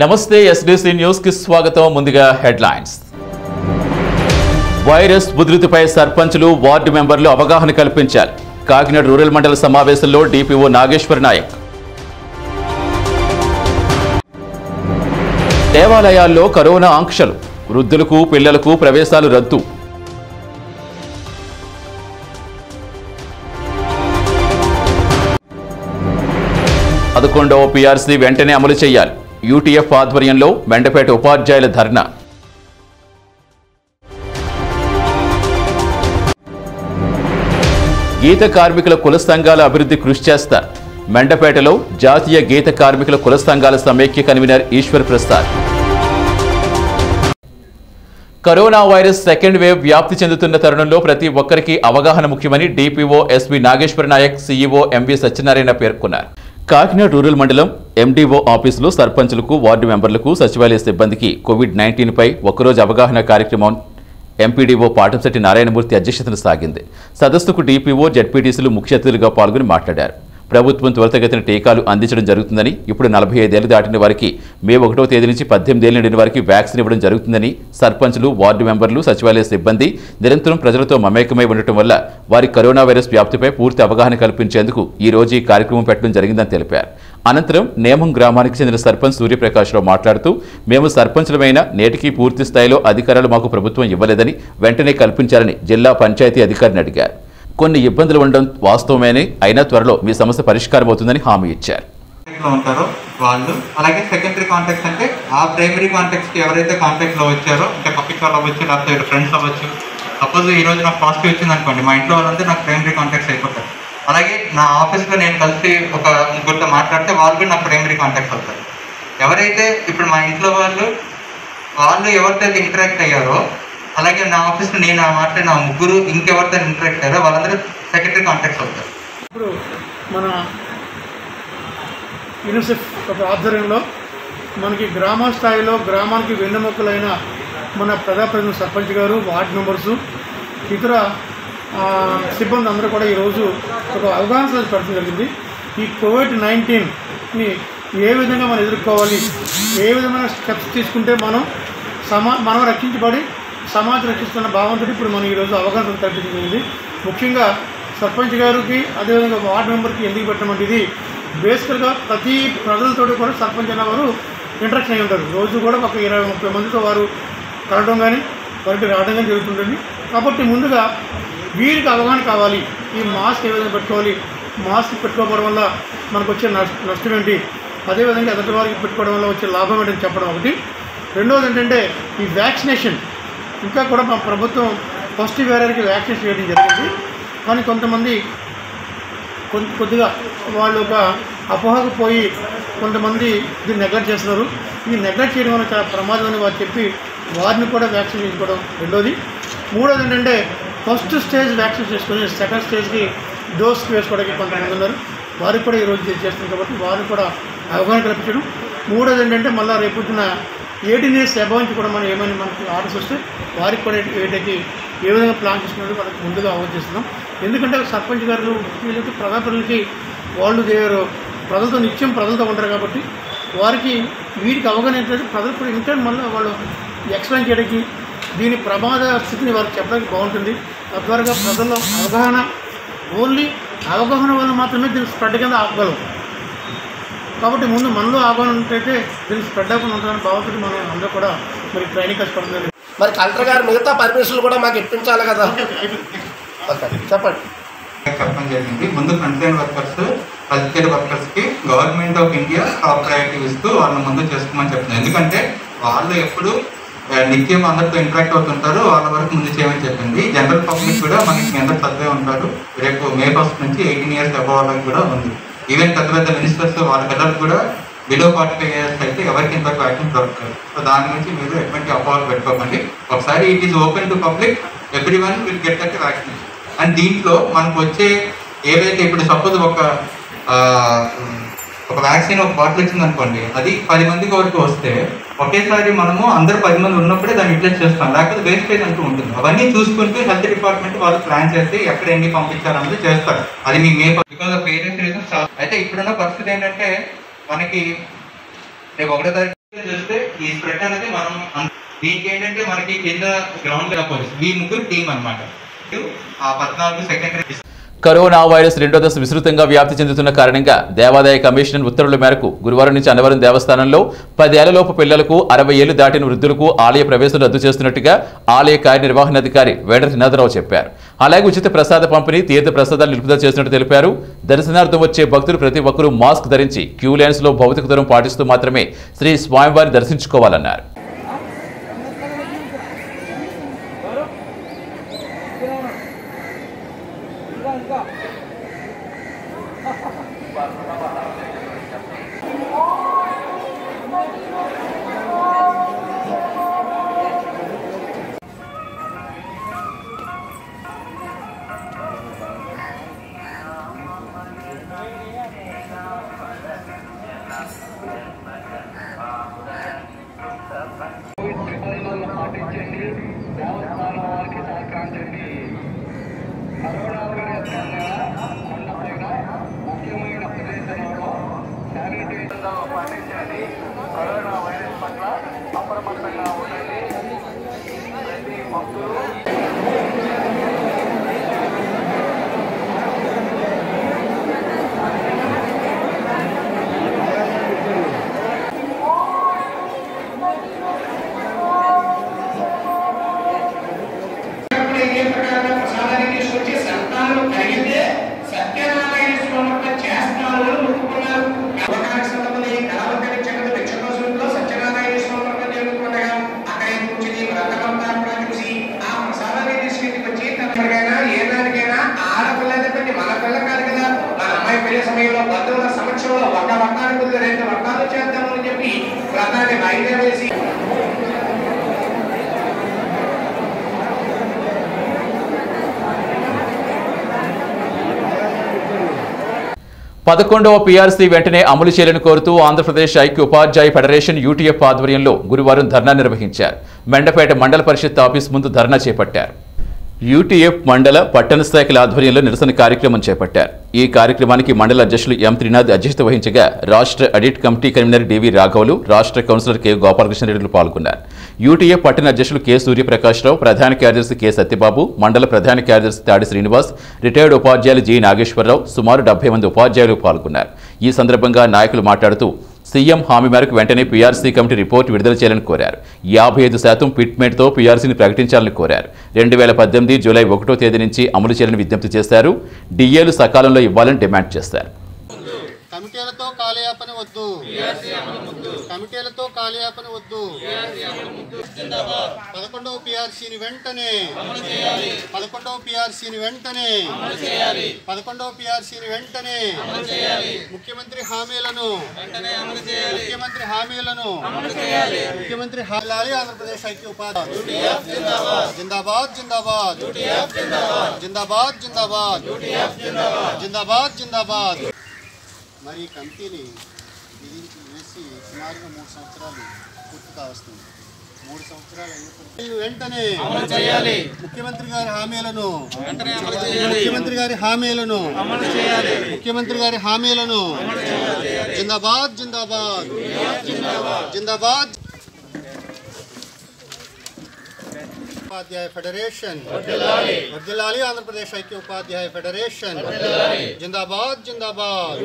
నమస్తే ఎస్డీసీ న్యూస్కి స్వాగతం. ముందుగా హెడ్లైన్స్. వైరస్ ఉధృతిపై సర్పంచులు వార్డు మెంబర్లు అవగాహన కల్పించాలి. కాకినాడ రూరల్ మండల సమావేశంలో డిపిఓ నాగేశ్వర నాయక్. దేవాలయాల్లో కరోనా ఆంక్షలు. వృద్ధులకు పిల్లలకు ప్రవేశాలు రద్దు. పదకొండవ పీఆర్సీ వెంటనే అమలు చేయాలి. యూటీఎఫ్ ఆధ్వర్యంలో మెండపేట ఉపాధ్యాయుల ధర్నా. గీత కార్మికుల కుల సంఘాల అభివృద్ధి కృషి చేస్తా. మెండపేటలో జాతీయ గీత కార్మికుల కుల సంఘాల సమైక్య convener Eshwar Prasad. Corona virus second wave వ్యాప్తి చెందుతున్న తరుణంలో ప్రతి ఒక్కరికి అవగాహన ముఖ్యమని DPO SV Nageswara Naik CEO MV Satyanarayana పేర్కొన్నారు. కాకినాడ రూరల్ మండలం ఎండీఓ ఆఫీసులో సర్పంచులకు వార్డు మెంబర్లకు సచివాలయ సిబ్బందికి కోవిడ్ నైన్టీన్పై ఒకరోజు అవగాహన కార్యక్రమం ఎంపీడీఓ పాటంశెట్టి నారాయణమూర్తి అధ్యక్షతన సాగింది. సదస్సుకు డీపీఓ జడ్పీటీసీలు ముఖ్య అతిథులుగా పాల్గొని మాట్లాడారు. ప్రభుత్వం త్వరితగతిన టీకాలు అందించడం జరుగుతుందని ఇప్పుడు నలభై ఐదేళ్ళు దాటిన వారికి మే ఒకటో తేదీ నుంచి పద్దెనిమిదేళ్ళు నిండిన వారికి వ్యాక్సిన్ ఇవ్వడం జరుగుతుందని సర్పంచులు వార్డు మెంబర్లు సచివాలయ సిబ్బంది నిరంతరం ప్రజలతో మమేకమై ఉండటం వల్ల వారి కరోనా వైరస్ వ్యాప్తిపై పూర్తి అవగాహన కల్పించేందుకు ఈ రోజు ఈ కార్యక్రమం పెట్టడం జరిగిందని తెలిపారు. అనంతరం నేమం గ్రామానికి చెందిన సర్పంచ్ సూర్యప్రకాశ్రావు మాట్లాడుతూ మేము సర్పంచులమైన నేటికి పూర్తి స్థాయిలో అధికారాలు మాకు ప్రభుత్వం ఇవ్వలేదని వెంటనే కల్పించాలని జిల్లా పంచాయతీ అధికారిని అడిగారు. కొన్ని ఇబ్బందులు ఉండడం వాస్తవమేనే అయినా త్వరలో మీ సమస్య పరిష్కారం అవుతుందని హామీ ఇచ్చారు. ఉంటారో వాళ్ళు. అలాగే సెకండరీ కాంటాక్ట్స్ అంటే ఆ ప్రైమరీ కాంటాక్ట్స్కి ఎవరైతే కాంటాక్ట్లో వచ్చారో ఇంకా పబ్లిక్ వాళ్ళు అవ్వచ్చు లేకపోతే ఫ్రెండ్స్ అవ్వచ్చు. సపోజ్ ఈ రోజు నాకు పాజిటివ్ వచ్చింది అనుకోండి మా ఇంట్లో వాళ్ళంతా నాకు ప్రైమరీ కాంటాక్ట్స్ అయిపోతారు. అలాగే నా ఆఫీస్లో నేను కలిసి ఒక ముగ్గురితో మాట్లాడితే వాళ్ళు కూడా నాకు ప్రైమరీ కాంటాక్ట్స్ అవుతారు. ఎవరైతే ఇప్పుడు మా ఇంట్లో వాళ్ళు వాళ్ళు ఎవరితో ఇంటరాక్ట్ అయ్యారో అలాగే నా ఆఫీస్లో నేను ఆ మాట్లాడిన నా ముగ్గురు ఇంకెవరితో ఇంటరాక్ట్ అయ్యారో వాళ్ళందరూ సెక్రటరీ కాంటాక్ట్ అవుతారు. ఇప్పుడు మన యూనిసెఫ్ ఒక ఆధ్వర్యంలో మనకి గ్రామ స్థాయిలో గ్రామానికి వెన్నెముకలైన మన ప్రజాప్రతినిధి సర్పంచ్ గారు వార్డు మెంబర్సు ఇతర సిబ్బంది అందరూ కూడా ఈరోజు ఒక అవగాహన సదస్సు పెట్టడం జరిగింది. ఈ కోవిడ్ నైన్టీన్ని ఏ విధంగా మనం ఎదుర్కోవాలి? ఏ విధమైన స్టెప్స్ తీసుకుంటే మనం సమా మనం రక్షించబడి సమాజం రక్షిస్తున్న భావంతో ఇప్పుడు మనం ఈరోజు అవగాహన కల్పించడం ముఖ్యంగా సర్పంచ్ గారికి అదేవిధంగా వార్డు మెంబర్కి ఎందుకు పెట్టమంటే ఇది బేసికల్గా ప్రతి ప్రజలతో కూడా సర్పంచ్ అనేవారు ఇంట్రాక్షన్ అయి ఉంటారు. రోజు కూడా ఒక ఇరవై ముప్పై మందితో వారు కలవడం కానీ వారికి రావడం కానీ జరుగుతుంటుంది. కాబట్టి ముందుగా వీరికి అవగాహన కావాలి. ఈ మాస్క్ ఏ విధంగా పెట్టుకోవాలి? మాస్క్ పెట్టుకోవడం వల్ల మనకు వచ్చే నష్ట నష్టం ఏంటి? అదేవిధంగా ఎదుటి వారికి పెట్టుకోవడం వల్ల వచ్చే లాభం ఏంటని చెప్పడం ఒకటి. రెండవది ఏంటంటే ఈ వ్యాక్సినేషన్. ఇంకా కూడా మా ప్రభుత్వం ఫస్ట్ వేరేకి వ్యాక్సిన్ చేయడం జరిగింది. కానీ కొంతమంది కొద్దిగా వాళ్ళు ఒక అపోహకు పోయి కొంతమంది దీన్ని నెగ్లెక్ట్ చేస్తున్నారు. ఇది నెగ్లెక్ట్ చేయడం వల్ల చాలా ప్రమాదం అని వారు చెప్పి వారిని కూడా వ్యాక్సిన్ చేసుకోవడం రెండోది. మూడోది ఏంటంటే ఫస్ట్ స్టేజ్ వ్యాక్సిన్ చేసుకొని సెకండ్ స్టేజ్కి డోస్ వేసుకోవడానికి కొంతమంది ఉన్నారు. వారికి కూడా ఈరోజు ఇది చేస్తుంది కాబట్టి వారు కూడా అవగాహన కల్పించడం. మూడోది ఏంటంటే మళ్ళీ రేపొద్దున ఎయిటీన్ ఇయర్స్ అబౌవ్ నుంచి కూడా మనం ఏమైనా మనకి ఆర్డర్స్ వస్తే వారికి కూడా ఏటైతే ఏ విధంగా ప్లాన్ చేసుకున్నట్టు వాళ్ళకి ముందుగా అవగాహన చేస్తున్నాం. ఎందుకంటే సర్పంచ్ గారు వీళ్ళకి ప్రజాప్రతినిధులకి వాళ్ళు దేవరు ప్రజలతో నిత్యం ప్రజలతో ఉంటారు కాబట్టి వారికి వీరికి అవగాహన ఏంటంటే ప్రజలు కూడా ఇంకా మళ్ళీ వాళ్ళు ఎక్స్ప్లెయిన్ చేయడానికి దీని ప్రమాద స్థితిని వారికి చెప్పడానికి బాగుంటుంది. తద్వారా ప్రజల్లో అవగాహన ఓన్లీ అవగాహన వల్ల మాత్రమే దీన్ని స్ప్రెడ్ కింద ఆపగలం. కాబట్టి ముందు మనలో అవగాహన ఉంటే దీన్ని స్ప్రెడ్ అవ్వకుండా ఉంటుందని భావంతో మనం అందరూ కూడా మరి ట్రైనింగ్ కష్టపడడం జరిగింది మరి కలెక్టర్ గారు మిగతా పర్మిషన్లు కూడా మాకు ఇప్పించాలి కదా. చెప్పండి. చెప్పడం జరిగింది ముందు front line workers health care వర్కర్స్కి government of India top priority ఇస్తూ వాళ్ళని ముందు చేసుకోమని చెప్తుంది ఎందుకంటే వాళ్ళు ఎప్పుడు నిత్యం అందరితో ఇంటరాక్ట్ అవుతుంటారు వాళ్ళ వరకు ముందు చేయమని చెప్పింది. జనరల్ పబ్లిక్ కూడా మనకి అందరు చదివే ఉంటారు. రేపు మే ఫస్ట్ నుంచి ఎయిటీన్ ఇయర్స్ అబవ్ వాళ్ళకి కూడా ఉంది. ఈవెన్ పెద్ద పెద్ద మినిస్టర్స్ వాళ్ళ పిల్లలు కూడా బిలో ఫార్టీ ఫైవ్ ఇయర్స్ అయితే ఎవరికి ఇంతవరకు వ్యాక్సిన్ దొరకదు సో దాని గురించి మీరు ఎటువంటి అపోహలు పెట్టుకోకండి. ఒకసారి it is open to public everyone will get that vaccine and దీంట్లో మనకు వచ్చే ఏవైతే ఇప్పుడు సపోజ్ ఒక ఒక వ్యాక్సిన్ ఒక బాటిల్ వచ్చింది అనుకోండి అది పది మందికి వరకు వస్తే ఒకేసారి మనము అందరు పది మంది ఉన్నప్పుడే దాన్ని యూటిలైజ్ చేస్తాం లేకపోతే వేస్టేజ్ అంటూ ఉంటుంది. అవన్నీ చూసుకుంటూ హెల్త్ డిపార్ట్మెంట్ వాళ్ళు ప్లాన్ చేసి ఎక్కడ ఎన్ని పంపించాలన్నది చేస్తారు. అది మీ may because of various reasons అయితే ఇప్పుడున్న పరిస్థితి ఏంటంటే మనకి రేపు ఒకటో తారీఖు చూస్తే ఈ స్ప్రెడ్ అనేది మనం దీనికి ఏంటంటే మనకి కింద గ్రౌండ్ పోలీస్ ఈ ముగ్గురు టీం అన్నమాట. ఆ పద్నాలుగు సెకండరీ కరోనా వైరస్ రెండో దశ విస్తృతంగా వ్యాప్తి చెందుతున్న కారణంగా దేవాదాయ కమిషనర్ ఉత్తర్వుల మేరకు గురువారం నుంచి అన్నవరం దేవస్థానంలో పదేళ్ళలోపు పిల్లలకు అరవై ఏళ్ళు దాటిన వృద్ధులకు ఆలయ ప్రవేశం రద్దు చేస్తున్నట్టుగా ఆలయ కార్యనిర్వహణాధికారి వేడ త్రినాథరావు చెప్పారు. అలాగే ఉచిత ప్రసాద పంపిణీ తీర్థ ప్రసాదాలు నిలుపుదల చేసినట్టు తెలిపారు. దర్శనార్థం వచ్చే భక్తులు ప్రతి ఒక్కరూ మాస్క్ ధరించి క్యూ లైన్స్లో భౌతిక దూరం పాటిస్తూ మాత్రమే శ్రీ స్వామివారిని దర్శించుకోవాలన్నారు. పదకొండవ పీఆర్సీ వెంటనే అమలు చేయాలని కోరుతూ ఆంధ్రప్రదేశ్ ఐక్య ఉపాధ్యాయ ఫెడరేషన్ యూటీఎఫ్ ఆధ్వర్యంలో గురువారం ధర్నా నిర్వహించారు. మెండపేట మండల పరిషత్ ఆఫీస్ ముందు ధర్నా చేపట్టారు. యూటీఎఫ్ మండల పట్టణ శాఖల ఆధ్వర్యంలో నిరసన కార్యక్రమం చేపట్టారు. ఈ కార్యక్రమానికి మండల అధ్యక్షులు ఎం త్రినాథ్ అధ్యక్షత వహించగా రాష్ట్ర అడిట్ కమిటీ కన్వీనర్ డివి రాఘవులు రాష్ట్ర కౌన్సిలర్ కె గోపాలకృష్ణరెడ్డిలు పాల్గొన్నారు. యూటీఏ పట్టణ అధ్యక్షులు కె సూర్యప్రకాశ్రావు ప్రధాన కార్యదర్శి కె సత్యబాబు మండల ప్రధాన కార్యదర్శి తాడి శ్రీనివాస్ రిటైర్డ్ ఉపాధ్యాయులు జి నాగేశ్వరరావు సుమారు డెబ్బై మంది ఉపాధ్యాయులు పాల్గొన్నారు. ఈ సందర్భంగా నాయకులు మాట్లాడుతూ సీఎం హామీ మేరకు వెంటనే పీఆర్సీ కమిటీ రిపోర్ట్ విడుదల చేయాలని కోరారు. యాభై ఐదు శాతం పిట్మెంట్తో పీఆర్సీని ప్రకటించాలని కోరారు. రెండు వేల పద్దెనిమిది జూలై ఒకటో తేదీ నుంచి అమలు చేయాలని విజ్ఞప్తి చేశారు. డిఏలు సకాలంలో ఇవ్వాలని డిమాండ్ చేశారు. కమిటీలతో కాలయాపన వద్దు. కమిటీలతో కాలయాపన వద్దు. పదకొండవ పిఆర్సీని వెంటనే పదకొండవ పిఆర్సీని వెంటనే పదకొండవ పిఆర్సీని వెంటనే ముఖ్యమంత్రి హామీలను ముఖ్యమంత్రి హామీలను ముఖ్యమంత్రి హామీ ఆంధ్రప్రదేశ్ ఐక్య ఉపాధి జిందాబాద్ జిందాబాద్. జిందాబాద్ జిందాబాద్. జిందాబాద్ జిందాబాద్. మరి ఈ కమిటీని విధించి వేసి సుమారుగా మూడు సంవత్సరాలు పూర్తిగా వస్తుంది. మూడు సంవత్సరాలు వెంటనే చేయాలి. ముఖ్యమంత్రి గారి హామీలను ముఖ్యమంత్రి గారి హామీలను ముఖ్యమంత్రి గారి హామీలను జిందాబాద్ జిందాబాద్. జిందాబాద్. ఉపాధ్యాయ ఫెడరేషన్. వర్ధిల్లాలి ఆంధ్రప్రదేశ్ ఐక్య ఉపాధ్యాయ ఫెడరేషన్ జిందాబాద్ జిందాబాద్.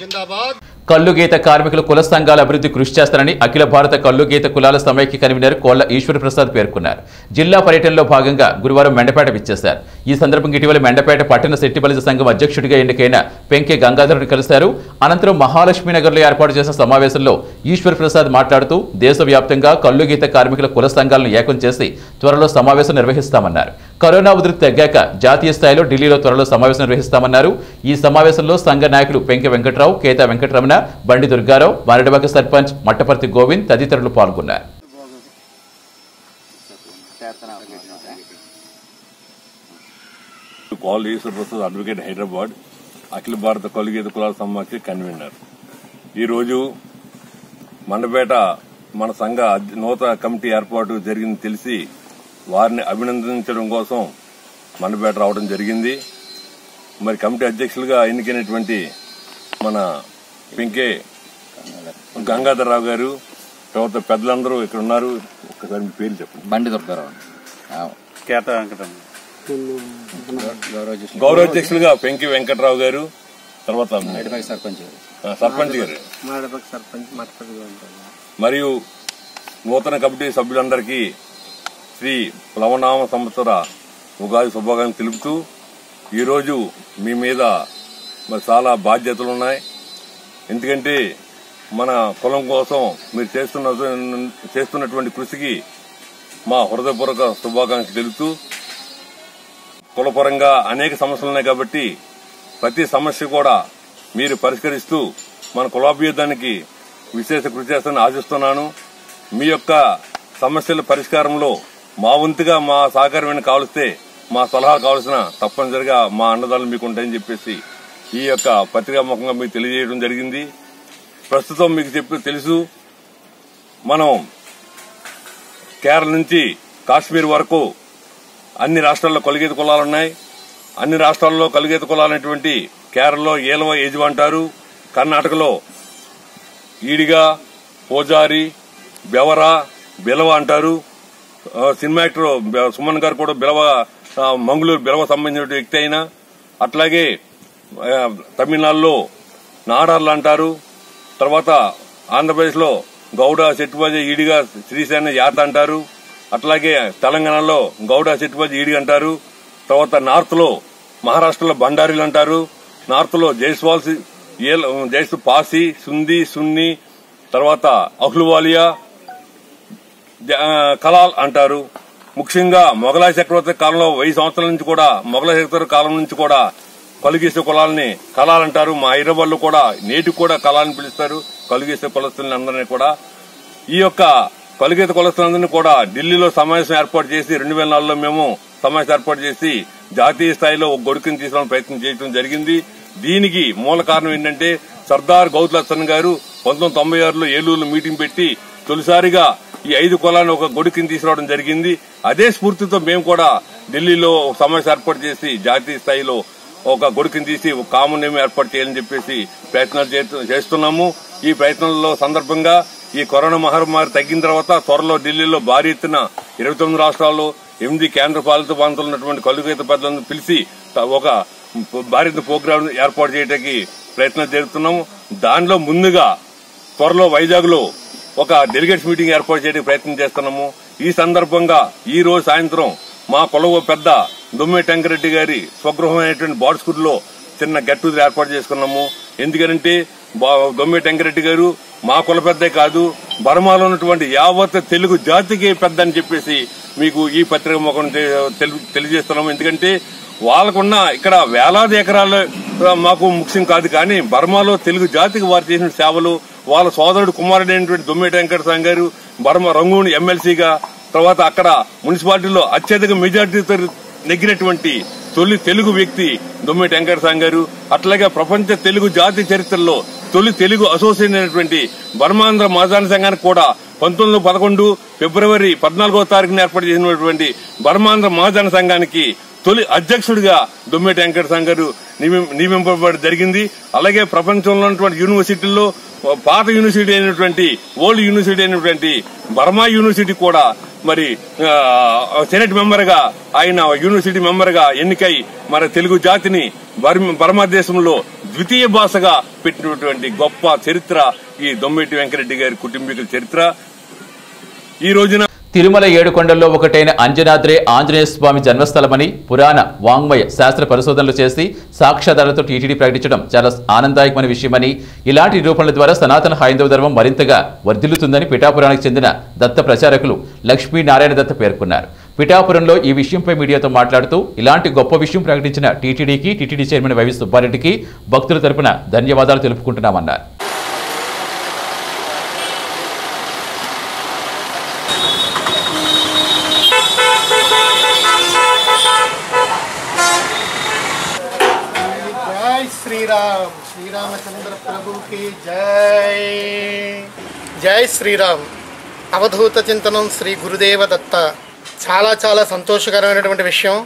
జిందాబాద్ కల్లుగీత కార్మికుల కుల సంఘాల అభివృద్ధి కృషి చేస్తారని అఖిల భారత కల్లుగీత కులాల సమైక్య కన్వీనర్ కోళ్ళ ఈశ్వర ప్రసాద్ పేర్కొన్నారు. జిల్లా పర్యటనలో భాగంగా గురువారం మెండపేట విచ్చేశారు. ఈ సందర్భంగా ఇటీవల మెండపేట పట్టణ శెట్టి బలిజ సంఘం అధ్యక్షుడిగా ఎన్నికైన పెంకే గంగాధరుని కలిశారు. అనంతరం మహాలక్ష్మి నగర్లో ఏర్పాటు చేసిన సమావేశంలో ఈశ్వర్ ప్రసాద్ మాట్లాడుతూ దేశవ్యాప్తంగా కల్లుగీత కార్మికుల కుల సంఘాలను ఏకం చేసి త్వరలో సమావేశం నిర్వహిస్తామన్నారు. కరోనా ఉధృతి తగ్గాక జాతీయ స్థాయిలో ఢిల్లీలో త్వరలో సమావేశం నిర్వహిస్తామన్నారు. ఈ సమావేశంలో సంఘ నాయకులు పెంకె వెంకట్రావు కేతా వెంకటరమణ బండి దుర్గారావు మారేడువాక సర్పంచ్ మట్టపర్తి గోవింద్ తదితరులు పాల్గొన్నారు. కాల్ చేసిన అడ్వకేట్ హైదరాబాద్ అఖిల భారత కలుగీత కులాల సమాఖ్య కన్వీనర్. ఈరోజు మండపేట మన సంఘ నూతన కమిటీ ఏర్పాటు జరిగింది తెలిసి వారిని అభినందించడం కోసం మండపేట రావడం జరిగింది. మరి కమిటీ అధ్యక్షులుగా ఎన్నికైనటువంటి మన పింకే గంగాధరరావు గారు తర్వాత పెద్దలందరూ ఇక్కడ ఉన్నారు. ఒక్కసారి మీ పేరు చెప్పండి. బండి దుర్గారావు. కేత వెంకటమ్మ గౌరవ అధ్యక్షులుగా పెంకి వెంకట్రావు గారు తర్వాత సర్పంచ్ గారు. సర్పంచ్ మర్చిపోయి మరియు నూతన కమిటీ సభ్యులందరికీ శ్రీ ప్లవనామ సంవత్సర ఉగాది శుభాకాంక్షలు తెలుపుతూ ఈరోజు మీ మీద మరి చాలా బాధ్యతలు ఉన్నాయి. ఎందుకంటే మన కులం కోసం మీరు చేస్తున్న చేస్తున్నటువంటి కృషికి మా హృదయపూర్వక శుభాకాంక్షలు తెలుపుతూ కులపరంగా అనేక సమస్యలు ఉన్నాయి కాబట్టి ప్రతి సమస్య కూడా మీరు పరిష్కరిస్తూ మన కులాభ్యుద్ధానికి విశేష కృషి చేస్తానని ఆశిస్తున్నాను. మీ యొక్క సమస్యల పరిష్కారంలో మా వంతుగా మా సహకారమైన కావలిస్తే మా సలహాలు కావలసిన తప్పనిసరిగా మా అన్నదాలు మీకు ఉంటాయని చెప్పేసి ఈ యొక్క పత్రికా ముఖంగా మీకు తెలియజేయడం జరిగింది. ప్రస్తుతం మీకు చెప్పి తెలుసు మనం కేరళ నుంచి కాశ్మీర్ వరకు అన్ని రాష్ట్రాల్లో కలిగేత కులాలున్నాయి అన్ని రాష్ట్రాల్లో కలిగేత కులాలైనటువంటి కేరళలో ఏలవ ఏజు అంటారు. కర్ణాటకలో ఈడిగా పూజారి బెవర బిలవ అంటారు. సినిమా యాక్టర్ సుమన్ గారు కూడా బిలవ మంగళూరు బిలవ సంబంధించిన వ్యక్తి అయినా. అట్లాగే తమిళనాడులో నాడార్లు అంటారు. తర్వాత ఆంధ్రప్రదేశ్లో గౌడ చెట్టుబాజీ ఈడిగా శ్రీశైన యాత అంటారు. అట్లాగే తెలంగాణలో గౌడ చెట్టుబాజీ ఈడి అంటారు. తర్వాత నార్త్లో మహారాష్ట్రలో బండారీలు అంటారు. నార్త్లో జైస్వాల్ జైస్ పాసి సుంది సున్ని తర్వాత అహ్లువాలియా కలాల్ అంటారు. ముఖ్యంగా మొఘలాయ చక్రవర్తి కాలంలో వెయ్యి సంవత్సరాల నుంచి కూడా మొఘలాయ చక్రవర్తి కాలం నుంచి కూడా కలుగేసే కులాలని కళాలు అంటారు. మా హైదరాబాద్లో కూడా నేటికి కూడా కళాలని పిలుస్తారు. కలుగేసే కులస్తుల్ని అందరినీ కూడా. ఈ యొక్క కలుగేత కులస్తులందరినీ కూడా ఢిల్లీలో సమావేశం ఏర్పాటు చేసి రెండు వేల నాలుగులో మేము సమావేశం ఏర్పాటు చేసి జాతీయ స్థాయిలో ఒక గొడుకుని తీసుకోవడానికి ప్రయత్నం చేయడం జరిగింది. దీనికి మూల కారణం ఏంటంటే సర్దార్ గౌతులచ్చన్ గారు పంతొమ్మిది తొంభై ఆరులో ఏలూరులో మీటింగ్ పెట్టి తొలిసారిగా ఈ ఐదు కులాలను ఒక గొడుకుని తీసుకురావడం జరిగింది. అదే స్ఫూర్తితో మేము కూడా ఢిల్లీలో ఒక సమావేశం ఏర్పాటు చేసి జాతీయ స్థాయిలో ఒక గొడుకుని తీసి ఒక కామన్ నేమ్ ఏర్పాటు చేయాలని చెప్పేసి ప్రయత్నాలు చేస్తున్నాము. ఈ ప్రయత్నంలో సందర్భంగా ఈ కరోనా మహమ్మారి తగ్గిన తర్వాత త్వరలో ఢిల్లీలో భారీ ఎత్తున ఇరవై తొమ్మిది రాష్ట్రాల్లో ఎనిమిది కేంద్ర పాలిత ప్రాంతాలు ఉన్నటువంటి కలుగైత పెద్దలను పిలిచి ఒక భారీ ప్రోగ్రాం ఏర్పాటు చేయడానికి ప్రయత్నం జరుగుతున్నాము దానిలో ముందుగా త్వరలో వైజాగ్లో ఒక డెలిగేట్స్ మీటింగ్ ఏర్పాటు చేయడానికి ప్రయత్నం చేస్తున్నాము. ఈ సందర్భంగా ఈ రోజు సాయంత్రం మా కొలవ పెద్ద దుమ్మె టంకరెడ్డి గారి స్వగృహమైనటువంటి బాడ్లో చిన్న గెట్ టుదర్ ఏర్పాటు చేసుకున్నాము. ఎందుకంటే బా- దొమ్మె టెంకరెడ్డి గారు మా కుల పెద్దే కాదు బర్మాలో ఉన్నటువంటి యావత్ తెలుగు జాతికి పెద్ద అని చెప్పేసి మీకు ఈ పత్రిక ముఖం తెలియజేస్తున్నాము. ఎందుకంటే వాళ్ళకున్న ఇక్కడ వేలాది ఎకరాలు మాకు ముఖ్యం కాదు కానీ బర్మాలో తెలుగు జాతికి వారు చేసిన సేవలు వాళ్ళ సోదరుడు కుమారుడైనటువంటి అయినటువంటి వెంకట సాంగ్ గారు బర్మ రంగూన్ ఎమ్మెల్సీగా తర్వాత అక్కడ మున్సిపాలిటీలో అత్యధిక మెజార్టీతో నెగ్గినటువంటి తొలి తెలుగు వ్యక్తి దొమ్మెటి వెంకట సాంగ్ గారు అట్లాగే ప్రపంచ తెలుగు జాతి చరిత్రలో తొలి తెలుగు అసోసియేషన్ అయినటువంటి బర్మాంధ్ర మాజాన సంఘానికి కూడా పంతొమ్మిది పదకొండు ఫిబ్రవరి పద్నాలుగో తారీఖున ఏర్పాటు చేసినటువంటి బర్మాంధ్ర మహాజన సంఘానికి తొలి అధ్యక్షుడిగా దొమ్మెటి వెంకట గారు నియమింపబడి జరిగింది. అలాగే ప్రపంచంలో ఉన్నటువంటి యూనివర్సిటీల్లో పాత యూనివర్సిటీ అయినటువంటి ఓల్డ్ యూనివర్సిటీ అయినటువంటి బర్మా యూనివర్సిటీ కూడా మరి సెనెట్ మెంబర్గా ఆయన యూనివర్సిటీ మెంబర్గా ఎన్నికై మరి తెలుగు జాతిని బర్మ- బర్మా దేశంలో ద్వితీయ భాషగా పెట్టినటువంటి గొప్ప చరిత్ర ఈ దొమ్మెటి వెంకరెడ్డి గారి కుటుంబీకుల చరిత్ర. ఈ రోజున తిరుమల ఏడుకొండల్లో ఒకటైన అంజనాద్రే ఆంజనేయ స్వామి జన్మస్థలమని పురాణ వాంగ్మయ శాస్త్ర పరిశోధనలు చేసి సాక్ష్యాధారాలతో టీటీడీ ప్రకటించడం చాలా ఆనందదాయకమైన విషయమని ఇలాంటి నిరూపణల ద్వారా సనాతన హైందవ ధర్మం మరింతగా వర్ధిల్లుతుందని పిఠాపురానికి చెందిన దత్త ప్రచారకులు లక్ష్మీనారాయణ దత్త పేర్కొన్నారు. పిఠాపురంలో ఈ విషయంపై మీడియాతో మాట్లాడుతూ ఇలాంటి గొప్ప విషయం ప్రకటించిన టీటీడీకి టీటీడీ చైర్మన్ వైవి సుబ్బారెడ్డికి భక్తుల తరపున ధన్యవాదాలు తెలుపుకుంటున్నామన్నారు. ప్రభుకి జై జై శ్రీరామ్ అవధూత చింతనం శ్రీ గురుదేవ దత్త చాలా చాలా సంతోషకరమైనటువంటి విషయం.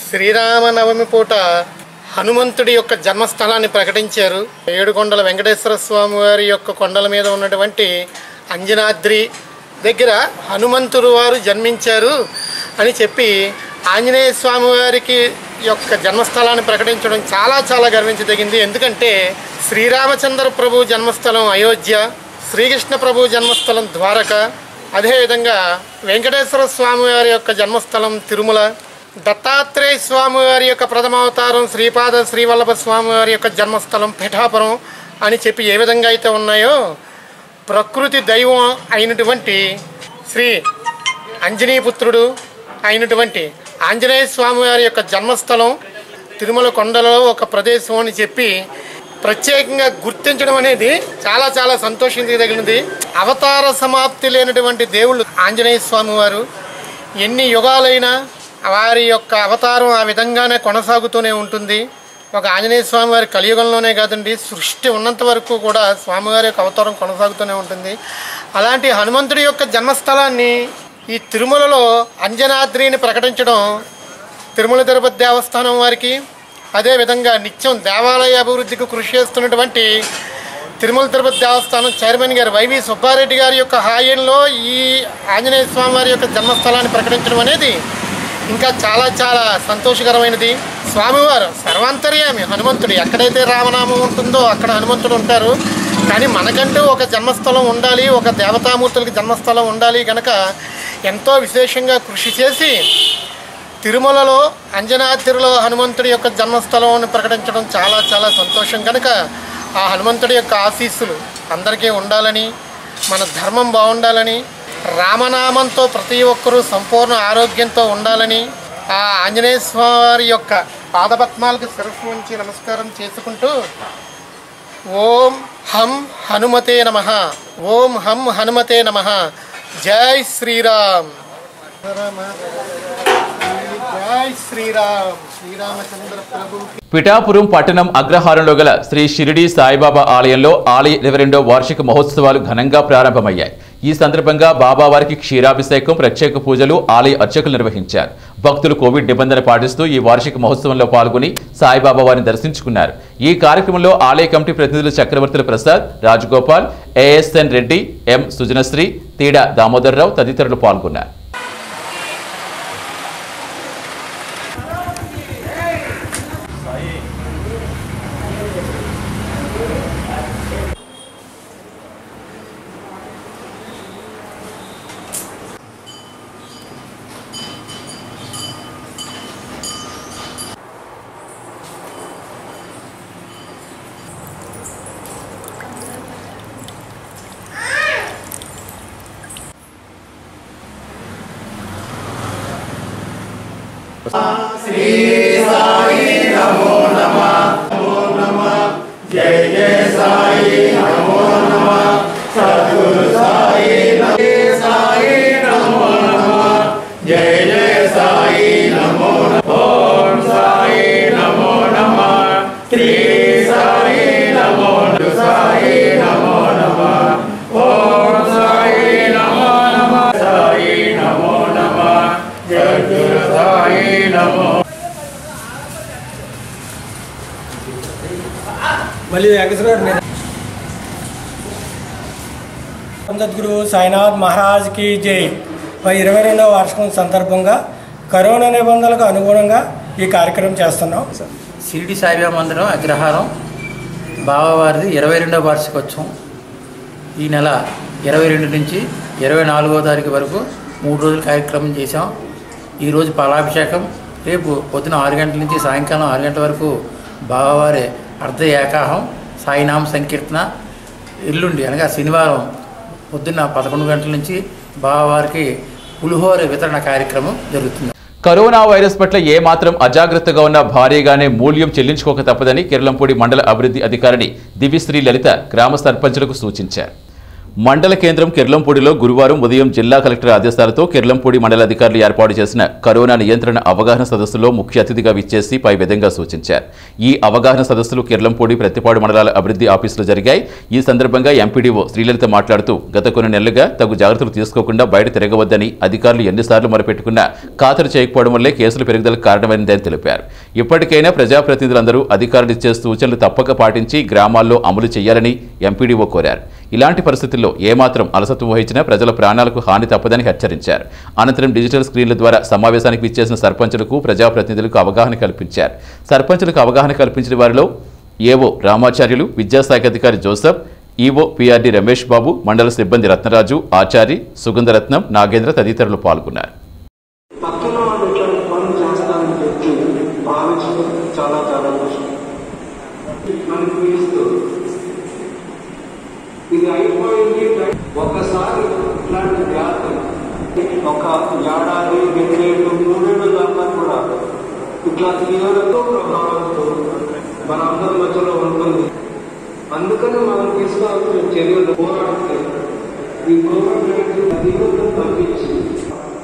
శ్రీరామనవమి పూట హనుమంతుడి యొక్క జన్మస్థలాన్ని ప్రకటించారు. ఏడుకొండల వెంకటేశ్వర స్వామి వారి యొక్క కొండల మీద ఉన్నటువంటి అంజనాద్రి దగ్గర హనుమంతుడు వారు జన్మించారు అని చెప్పి ఆంజనేయ స్వామి వారికి యొక్క జన్మస్థలాన్ని ప్రకటించడం చాలా చాలా గర్వించదగింది. ఎందుకంటే శ్రీరామచంద్ర ప్రభు జన్మస్థలం అయోధ్య శ్రీకృష్ణ ప్రభు జన్మస్థలం ద్వారక అదేవిధంగా వెంకటేశ్వర స్వామి వారి యొక్క జన్మస్థలం తిరుమల దత్తాత్రేయ స్వామి వారి యొక్క ప్రథమావతారం శ్రీపాద శ్రీవల్లభ స్వామి వారి యొక్క జన్మస్థలం పిఠాపురం అని చెప్పి ఏ విధంగా అయితే ఉన్నాయో ప్రకృతి దైవం అయినటువంటి శ్రీ అంజనీపుత్రుడు అయినటువంటి ఆంజనేయ స్వామి వారి యొక్క జన్మస్థలం తిరుమల కొండలో ఒక ప్రదేశం అని చెప్పి ప్రత్యేకంగా గుర్తించడం అనేది చాలా చాలా సంతోషించదగినది. అవతార సమాప్తి లేనటువంటి దేవుళ్ళు ఆంజనేయ స్వామి వారు. ఎన్ని యుగాలైనా వారి యొక్క అవతారం ఆ విధంగానే కొనసాగుతూనే ఉంటుంది. ఒక ఆంజనేయ స్వామి వారి కలియుగంలోనే కాదండి సృష్టి ఉన్నంత వరకు కూడా స్వామివారి యొక్క అవతారం కొనసాగుతూనే ఉంటుంది. అలాంటి హనుమంతుడి యొక్క జన్మస్థలాన్ని ఈ తిరుమలలో అంజనాద్రిని ప్రకటించడం తిరుమల తిరుపతి దేవస్థానం వారికి అదేవిధంగా నిత్యం దేవాలయ అభివృద్ధికి కృషి చేస్తున్నటువంటి తిరుమల తిరుపతి దేవస్థానం చైర్మన్ గారు వైవి సుబ్బారెడ్డి గారి యొక్క హాయంలో ఈ ఆంజనేయ స్వామి వారి యొక్క జన్మస్థలాన్ని ప్రకటించడం అనేది ఇంకా చాలా చాలా సంతోషకరమైనది. స్వామివారు సర్వాంతర్యామి హనుమంతుడు ఎక్కడైతే రామనామం ఉంటుందో అక్కడ హనుమంతుడు ఉంటారు. కానీ మనకంటూ ఒక జన్మస్థలం ఉండాలి ఒక దేవతామూర్తులకి జన్మస్థలం ఉండాలి కనుక ఎంతో విశేషంగా కృషి చేసి తిరుమలలో అంజనాద్రిలో హనుమంతుడి యొక్క జన్మస్థలం ప్రకటించడం చాలా చాలా సంతోషం. కనుక ఆ హనుమంతుడి యొక్క ఆశీస్సులు అందరికీ ఉండాలని మన ధర్మం బాగుండాలని రామనామంతో ప్రతి ఒక్కరూ సంపూర్ణ ఆరోగ్యంతో ఉండాలని ఆ ఆంజనేయ స్వామి యొక్క పాదపద్మాలకు శిరస్సు ఉంచి నమస్కారం చేసుకుంటూ ఓం హం హనుమతే నమ. ఓం హం హనుమతే నమ. జై శ్రీరామ్. జై శ్రీరామ్. శ్రీరామచంద్ర ప్రభు పిఠాపురం పట్టణం అగ్రహారంలో గల శ్రీ షిరిడి సాయిబాబా ఆలయంలో ఆలయ ఇరవై రెండో వార్షిక మహోత్సవాలు ఘనంగా ప్రారంభమయ్యాయి. ఈ సందర్భంగా బాబావారికి క్షీరాభిషేకం ప్రత్యేక పూజలు ఆలయ అర్చకులు నిర్వహించారు. భక్తులు కోవిడ్ నిబంధన పాటిస్తూ ఈ వార్షిక మహోత్సవంలో పాల్గొని సాయిబాబా వారిని దర్శించుకున్నారు. ఈ కార్యక్రమంలో ఆలయ కమిటీ ప్రతినిధులు చక్రవర్తుల ప్రసాద్ రాజగోపాల్ ఏఎస్ఎన్ రెడ్డి ఎం సుజనశ్రీ తీడ దామోదర్రావు తదితరులు పాల్గొన్నారు. మళ్ళీ సద్గురు సాయినాథ్ మహారాజ్కి జై. ఇరవై రెండవ వార్షికం సందర్భంగా కరోనా నిబంధనలకు అనుగుణంగా ఈ కార్యక్రమం చేస్తున్నాం. షిరిడి సాయిబాబా మందిరం అగ్రహారం. బాబావారిది ఇరవై రెండవ వార్షికోత్సవం. ఈ నెల ఇరవై రెండు నుంచి ఇరవై నాలుగో తారీఖు వరకు మూడు రోజుల కార్యక్రమం చేశాం. ఈరోజు పాలాభిషేకం. రేపు పొద్దున ఆరు గంటల నుంచి సాయంకాలం ఆరు గంటల వరకు బాబావారి అర్ధ ఏకాహం. సాయినామ సంకీర్తన ఎల్లుండి అనగా శనివారం పొద్దున్న పదకొండు గంటల నుంచి బావవారికి పులిహోర వితరణ కార్యక్రమం జరుగుతుంది. కరోనా వైరస్ పట్ల ఏమాత్రం అజాగ్రత్తగా ఉన్న భారీగానే మూల్యం చెల్లించుకోక తప్పదని కేరళంపూడి మండల అభివృద్ధి అధికారిని దివిశ్రీ లలిత గ్రామ సర్పంచులకు సూచించారు. మండల కేంద్రం కిర్లంపూడిలో గురువారం ఉదయం జిల్లా కలెక్టర్ ఆదేశాలతో కిర్లంపూడి మండలాధికారులు ఏర్పాటు చేసిన కరోనా నియంత్రణ అవగాహన సదస్సులో ముఖ్య అతిథిగా విచ్చేసి పై విధంగా సూచించారు. ఈ అవగాహన సదస్సులు కిర్లంపూడి ప్రతిపాడు మండలాల అభివృద్ధి ఆఫీసులో జరిగాయి. ఈ సందర్భంగా ఎంపీడీఓ శ్రీలలిత మాట్లాడుతూ గత కొన్ని నెలలుగా తగు జాగ్రత్తలు తీసుకోకుండా బయట తిరగవద్దని అధికారులు ఎన్నిసార్లు మొరపెట్టుకున్నా ఖాతరు చేయకపోవడం వల్లే కేసులు పెరుగుదలకు కారణమైందని తెలిపారు. ఇప్పటికైనా ప్రజాప్రతినిధులందరూ అధికారులు ఇచ్చే సూచనలు తప్పక పాటించి గ్రామాల్లో అమలు చేయాలని ఎంపీడీఓ కోరారు. ఇలాంటి పరిస్థితుల్లో ఏమాత్రం అలసత్వం వహించినా ప్రజల ప్రాణాలకు హాని తప్పదని హెచ్చరించారు. అనంతరం డిజిటల్ స్క్రీన్ల ద్వారా సమావేశానికి విచ్చేసిన సర్పంచులకు ప్రజాప్రతినిధులకు అవగాహన కల్పించారు. సర్పంచులకు అవగాహన కల్పించిన వారిలో ఏవో రామాచార్యులు విద్యాశాఖ అధికారి Joseph EO PRD Ramesh Babu మండల సిబ్బంది రత్నరాజు ఆచారి సుగంధరత్నం నాగేంద్ర తదితరులు పాల్గొన్నారు పక్కన వాళ్ళు ఇట్లాంటి పనులు చేస్తారని చెప్పి భావించడం చాలా చాలా కష్టం మనకి తెలుస్తూ ఇది అయిపోయింది ఒకసారి ఇట్లాంటి వ్యాధి ఒక ఏడాది రెండేళ్ళు మూడేళ్ళు దాకా కూడా ఇట్లా తీవ్రతో ప్రభావంతో మన అందరి మధ్యలో ఉంటుంది అందుకని మనం తీసుకోవాల్సిన చర్యలు పోరాడితే ఈ గవర్నమెంట్ నైన్టీన్ తీవ్రతను తగ్గించి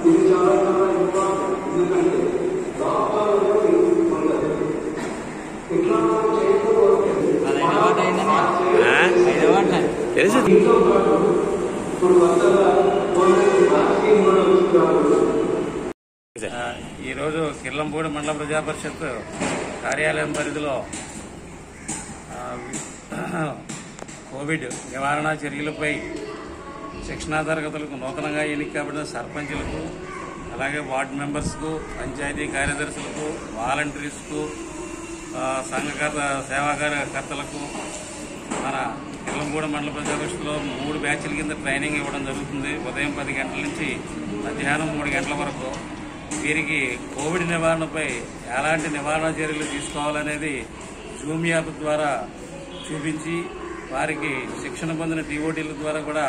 ఇది చాలా చాలా ఇంపార్టెంట్ ఎందుకంటే లోపాలలో ఉండదు ఇట్లా మనం చేయకపోతే దీంతో పాటు ఇప్పుడు కొత్తగా కోవిడ్ వ్యాక్సిన్ కూడా వస్తున్నారు ఈరోజు మండల ప్రజాపరిషత్ కార్యాలయం పరిధిలో కోవిడ్ నివారణ చర్యలపై శిక్షణా తరగతులకు నూతనంగా ఎన్నిక కాబడిన సర్పంచులకు అలాగే వార్డు మెంబర్స్కు పంచాయతీ కార్యదర్శులకు వాలంటీర్స్కు సంఘకర్త సేవాకర్తలకు మన కిర్లంపూడి మండల ప్రజాపరిషత్లో మూడు బ్యాచ్ల కింద ట్రైనింగ్ ఇవ్వడం జరుగుతుంది. ఉదయం పది గంటల నుంచి మధ్యాహ్నం మూడు గంటల వరకు వీరికి కోవిడ్ నివారణపై ఎలాంటి నివారణ చర్యలు తీసుకోవాలనేది జూమ్ యాప్ ద్వారా చూపించి వారికి శిక్షణ పొందిన టీఓటీల ద్వారా కూడా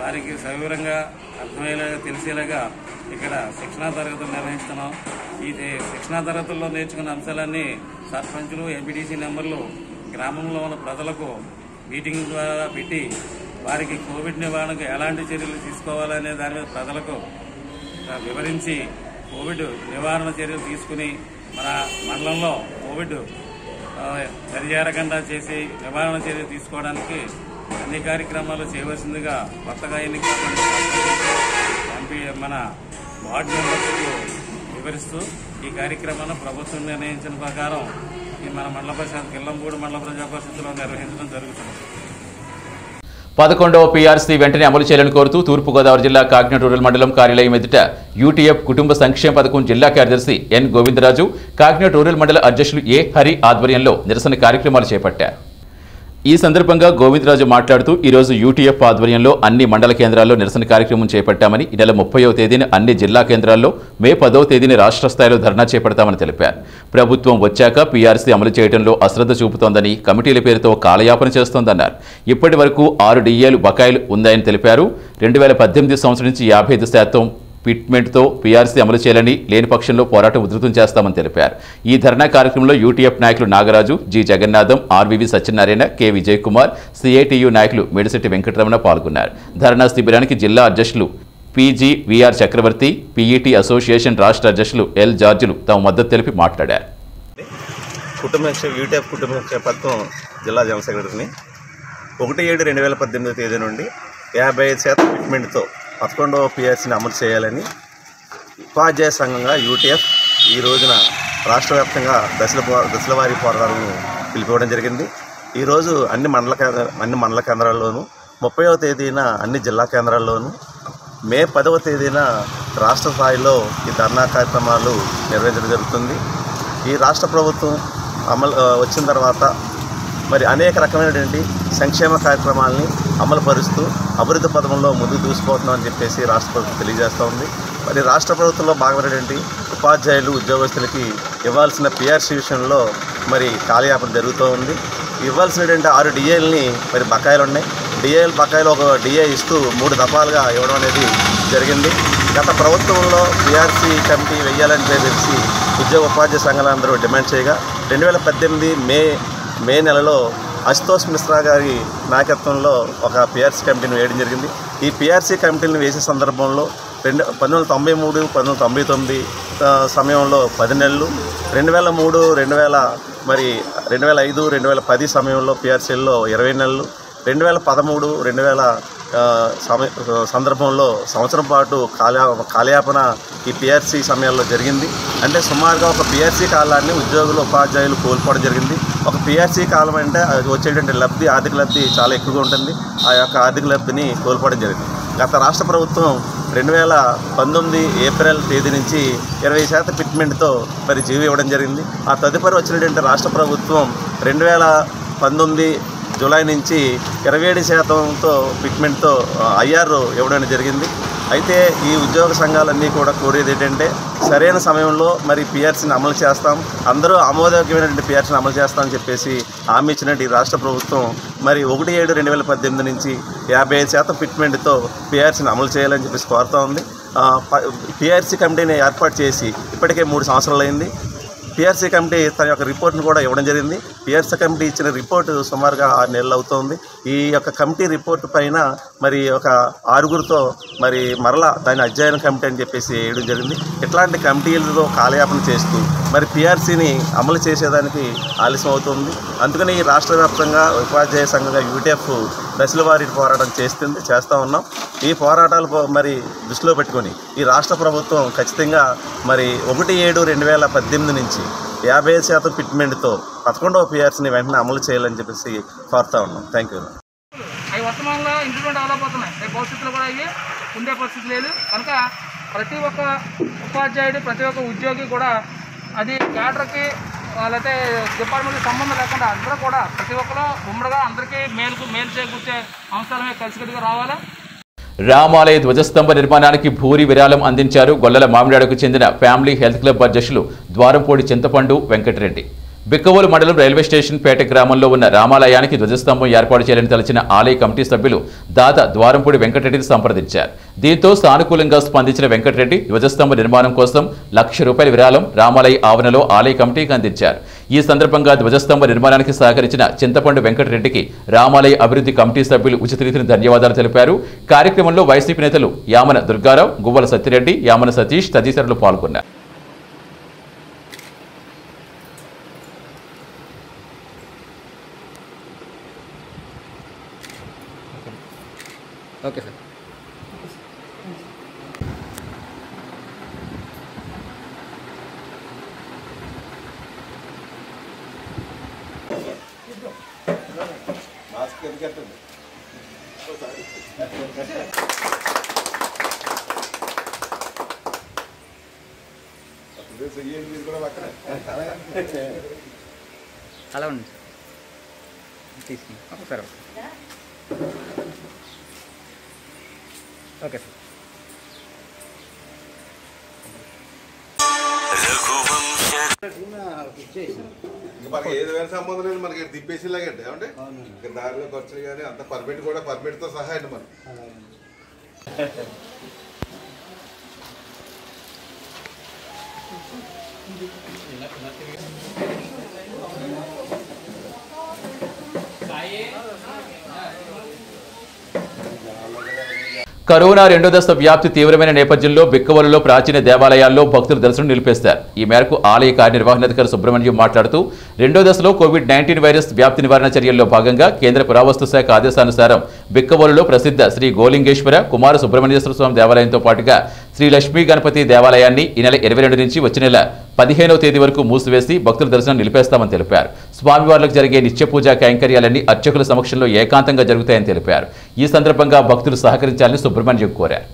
వారికి సవివరంగా అర్థమయ్యేలాగా తెలిసేలాగా ఇక్కడ శిక్షణా తరగతులు నిర్వహిస్తున్నాం. ఈ శిక్షణా తరగతుల్లో నేర్చుకున్న అంశాలన్నీ సర్పంచులు ఎంపీటీసీ నెంబర్లు గ్రామంలో ఉన్న ప్రజలకు మీటింగ్ ద్వారా పెట్టి వారికి కోవిడ్ నివారణకు ఎలాంటి చర్యలు తీసుకోవాలనే దాని మీద ప్రజలకు వివరించి కోవిడ్ నివారణ చర్యలు తీసుకుని మన మండలంలో కోవిడ్ ఆ, సరిచేరకుండా చేసి నివారణ చర్యలు తీసుకోవడానికి అన్ని కార్యక్రమాలు చేయవలసిందిగా కొత్తగా ఎన్నికైన ఎంపీ మన వార్డు మెంబర్స్కు వివరిస్తూ ఈ కార్యక్రమాన్ని ప్రభుత్వం నిర్ణయించిన ప్రకారం ఈ మన మండల పరిషత్ కిల్లంపూడి మండల ప్రజా పరిషత్తులో నిర్వహించడం జరుగుతుంది. పదకొండవ పీఆర్సీ వెంటనే అమలు చేయాలని కోరుతూ తూర్పుగోదావరి జిల్లా కాకినాడ రూరల్ మండలం కార్యాలయం ఎదుట యూటీఎఫ్ కుటుంబ సంక్షేమ పథకం జిల్లా కార్యదర్శి ఎన్ గోవిందరాజు కాకినాడ రూరల్ మండల అధ్యక్షులు ఏ హరి ఆధ్వర్యంలో నిరసన కార్యక్రమాలు చేపట్టారు. ఈ సందర్భంగా గోవిందరాజు మాట్లాడుతూ ఈరోజు యూటీఎఫ్ ఆధ్వర్యంలో అన్ని మండల కేంద్రాల్లో నిరసన కార్యక్రమం చేపట్టామని ఈ నెల ముప్పైవ తేదీన అన్ని జిల్లా కేంద్రాల్లో మే పదో తేదీన రాష్ట్ర స్థాయిలో ధర్నా చేపడతామని తెలిపారు. ప్రభుత్వం వచ్చాక పీఆర్సీ అమలు చేయడంలో అశ్రద్ధ చూపుతోందని కమిటీల పేరుతో కాలయాపన చేస్తోందన్నారు. ఇప్పటి వరకు ఆరు డిఏలు బకాయిలు ఉందని తెలిపారు. రెండు వేల పద్దెనిమిది సంవత్సరం నుంచి యాభై ఐదు శాతం పిట్మెంట్తో పీఆర్సీ అమలు చేయాలని లేని పక్షంలో పోరాటం ఉధృతం చేస్తామని తెలిపారు. ఈ ధర్నా కార్యక్రమంలో యూటీఎఫ్ నాయకులు Nagaraju G. Jagannatham RVV Satyanarayana K. Vijay Kumar CITU నాయకులు మేడిశెట్టి వెంకటరమణ పాల్గొన్నారు. ధర్నా శిబిరానికి జిల్లా అధ్యక్షులు PG VR Chakravarthi PET association రాష్ట్ర అధ్యక్షులు ఎల్ జార్జులు తమ మద్దతు తెలిపి మాట్లాడారు. కుటుంబ యూటీఎఫ్ కుటుంబ పథకం జిల్లా జనరల్ సెక్రటరీని ఒకటి ఏడు రెండు వేల పద్దెనిమిది తేదీ నుండి యాభై ఐదు శాతం ఫిట్మెంట్తో పదకొండవ పిఎస్సిని అమలు చేయాలని ఉపాధ్యాయ సంఘంగా యూటీఎఫ్ ఈ రోజున రాష్ట్ర వ్యాప్తంగా దశల దశలవారీ దశల వారీ పోరాటాలను పిలిపివ్వడం జరిగింది. ఈరోజు అన్ని మండల కేంద్ర అన్ని మండల కేంద్రాల్లోనూ ముప్పైవ తేదీన అన్ని జిల్లా కేంద్రాల్లోనూ మే పదవ తేదీన రాష్ట్ర స్థాయిలో ఈ ధర్నా కార్యక్రమాలు నిర్వహించడం జరుగుతుంది. ఈ రాష్ట్ర ప్రభుత్వం అమలు వచ్చిన తర్వాత మరి అనేక రకమైనటువంటి సంక్షేమ కార్యక్రమాలని అమలు పరుస్తూ అభివృద్ధి పథంలో ముందుకు దూసిపోతున్నామని చెప్పేసి రాష్ట్ర ప్రభుత్వం తెలియజేస్తూ ఉంది. మరి రాష్ట్ర ప్రభుత్వంలో భాగమైనటువంటి ఉపాధ్యాయులు ఉద్యోగస్తులకి ఇవ్వాల్సిన పిఆర్సీ విషయంలో మరి కాలయాపన జరుగుతూ ఉంది. ఇవ్వాల్సినటువంటి ఆరు డిఏల్ని మరి బకాయిలు ఉన్నాయి. డిఏలు బకాయిలు ఒక డిఏ ఇస్తూ మూడు దఫాలుగా ఇవ్వడం అనేది జరిగింది. గత ప్రభుత్వంలో బీఆర్సీ కమిటీ వేయాలని చెప్పేసి ఉద్యోగ ఉపాధ్యాయ సంఘాలందరూ డిమాండ్ చేయగా రెండు వేల పద్దెనిమిది మే మే నెలలో అశుతోష్ మిశ్రా గారి నాయకత్వంలో ఒక పిఆర్సీ కమిటీని వేయడం జరిగింది. ఈ పిఆర్సీ కమిటీని వేసే సందర్భంలో రెండు పంతొమ్మిది వందల తొంభై మూడు పంతొమ్మిది వందల తొంభై తొమ్మిది సమయంలో పది నెలలు రెండు వేల మూడు రెండు వేల మరి రెండు వేల ఐదు రెండు వేల పది సమయంలో పిఆర్సీల్లో ఇరవై నెలలు రెండు వేల పదమూడు రెండు వేల సమయ సందర్భంలో సంవత్సరం పాటు కాలయా కాలయాపన ఈ పిఆర్సీ సమయాల్లో జరిగింది. అంటే సుమారుగా ఒక పిఆర్సీ కాలాన్ని ఉద్యోగులు ఉపాధ్యాయులు కోల్పోవడం జరిగింది. ఒక పిఆర్సీ కాలం అంటే అది వచ్చేటువంటి లబ్ధి ఆర్థిక లబ్ధి చాలా ఎక్కువగా ఉంటుంది. ఆ యొక్క ఆర్థిక లబ్ధిని కోల్పోవడం జరిగింది. గత రాష్ట్ర ప్రభుత్వం రెండు వేల పంతొమ్మిది ఏప్రిల్ తేదీ నుంచి ఇరవై శాతం ఫిట్మెంట్తో మరి జీవి ఇవ్వడం జరిగింది. ఆ తదుపరి వచ్చినటువంటి రాష్ట్ర ప్రభుత్వం రెండు వేల పంతొమ్మిది జూలై నుంచి ఇరవై ఏడు శాతంతో ఫిట్మెంట్తో ఐఆర్ ఇవ్వడం జరిగింది. అయితే ఈ ఉద్యోగ సంఘాలన్నీ కూడా కోరేది ఏంటంటే సరైన సమయంలో మరి పిఆర్సీని అమలు చేస్తాం. అందరూ ఆమోదయోగ్యమైనటువంటి పిఆర్సీని అమలు చేస్తామని చెప్పేసి హామీ ఇచ్చినట్టు ఈ రాష్ట్ర ప్రభుత్వం మరి ఒకటి ఏడు రెండు వేల పద్దెనిమిది నుంచి యాభై ఐదు శాతం ఫిట్మెంట్తో పిఆర్సీని అమలు చేయాలని చెప్పేసి కోరుతా ఉంది. పిఆర్సీ కమిటీని ఏర్పాటు చేసి ఇప్పటికే మూడు సంవత్సరాలు అయింది పిఆర్సీ కమిటీ తన యొక్క రిపోర్ట్ను కూడా ఇవ్వడం జరిగింది. పిఆర్సీ కమిటీ ఇచ్చిన రిపోర్టు సుమారుగా ఆరు నెలలు అవుతోంది. ఈ యొక్క కమిటీ రిపోర్టు పైన మరి ఒక ఆరుగురితో మరి మరలా దాని అధ్యయన కమిటీ అని చెప్పేసి వేయడం జరిగింది. ఇట్లాంటి కమిటీలతో కాలయాపన చేస్తూ మరి పిఆర్సీని అమలు చేసేదానికి ఆలస్యం అవుతుంది అందుకని ఈ రాష్ట్ర వ్యాప్తంగా ఉపాధ్యాయ సంఘంగా యూటీఎఫ్ దశల వారి పోరాటం చేస్తుంది చేస్తూ ఉన్నాం. ఈ పోరాటాలు మరి దృష్టిలో పెట్టుకొని ఈ రాష్ట్ర ప్రభుత్వం ఖచ్చితంగా మరి ఒకటి ఏడు రెండు వేల పద్దెనిమిది నుంచి యాభై ఐదు శాతం ఫిట్మెంట్తో పదకొండవ పిఆర్సీని వెంటనే అమలు చేయాలని చెప్పేసి కోరుతా ఉన్నాం. థ్యాంక్ యూ అవి వర్తమానంలో ఇంప్లిమెంట్ డెవలప్ అవుతున్నాయి రేపు భవిష్యత్తులో కూడా అవి ఉండే పరిస్థితి లేదు. కనుక ప్రతి ఒక్క ఉపాధ్యాయుడు ప్రతి ఒక్క ఉద్యోగి కూడా అది క్యాడర్కి లేకపోతే డిపార్ట్మెంట్కి సంబంధం లేకుండా అందరూ కూడా ప్రతి ఒక్కరు ఉమ్మడిగా అందరికీ మేలుకు మేలు చేకూర్చే అంశాలమే కలిసికట్టుగా రావాలా. రామాలయ ధ్వజస్తంభ నిర్మాణానికి భూరి విరాళం అందించారు గొల్లల మామిడాడకు చెందిన ఫ్యామిలీ హెల్త్ క్లబ్ అధ్యక్షులు ద్వారంపూడి చింతపండు వెంకటరెడ్డి. బిక్కవోలు మండలం రైల్వే స్టేషన్ పేట గ్రామంలో ఉన్న రామాలయానికి ధ్వజస్తంభం ఏర్పాటు చేయాలని తలచిన ఆలయ కమిటీ సభ్యులు దాత ద్వారంపూడి వెంకటరెడ్డిని సంప్రదించారు. దీంతో సానుకూలంగా స్పందించిన వెంకటరెడ్డి ధ్వజస్తంభ నిర్మాణం కోసం లక్ష రూపాయల విరాళం రామాలయ ఆవరణలో ఆలయ కమిటీకి అందించారు. ఈ సందర్భంగా ధ్వజస్తంభ నిర్మాణానికి సహకరించిన చింతపండు వెంకటరెడ్డికి రామాలయ అభివృద్ధి కమిటీ సభ్యులు ఉచిత రీతిని ధన్యవాదాలు తెలిపారు. కార్యక్రమంలో వైసీపీ నేతలు యామన దుర్గారావు గువ్వల సత్యరెడ్డి యామన సతీష్ తదితరులు పాల్గొన్నారు. ఓకే సార్ అలా ఉంది సార్ తీసుకుని ఒకసారి ఓకే సార్. మనకి ఏది వేరే సంబంధం లేదు మనకి దిప్పేసేలాగా లాగండి ఏమంటే ఇంకా దారిలో ఖర్చులు కానీ అంత పర్మిట్ కూడా పర్మిట్తో సహా అండి మనం కరోనా రెండో దశ వ్యాప్తి తీవ్రమైన నేపథ్యంలో బిక్కవలలో ప్రాచీన దేవాలయాల్లో భక్తులు దర్శనం నిలిపేస్తారు. ఈ మేరకు ఆలయ కార్యనిర్వహణాధికారి సుబ్రహ్మణ్యం మాట్లాడుతూ రెండో దశలో కోవిడ్ నైన్టీన్ వైరస్ వ్యాప్తి నివారణ చర్యల్లో భాగంగా కేంద్ర పురావస్తు శాఖ ఆదేశానుసారం బిక్కవలలో ప్రసిద్ధ శ్రీ గోలింగేశ్వర కుమార సుబ్రహ్మణ్యేశ్వర స్వామి దేవాలయంతో పాటుగా శ్రీ లక్ష్మీ గణపతి దేవాలయాన్ని ఈ నెల ఇరవై రెండు నుంచి వచ్చే నెల పదిహేనవ తేదీ వరకు మూసివేసి భక్తుల దర్శనం నిలిపేస్తామని తెలిపారు. స్వామివార్లకు జరిగే నిత్య పూజా కైంకర్యాలన్నీ అర్చకుల సమక్షంలో ఏకాంతంగా జరుగుతాయని తెలిపారు. ఈ సందర్భంగా భక్తులు సహకరించాలని సుబ్రహ్మణ్యం కోరారు.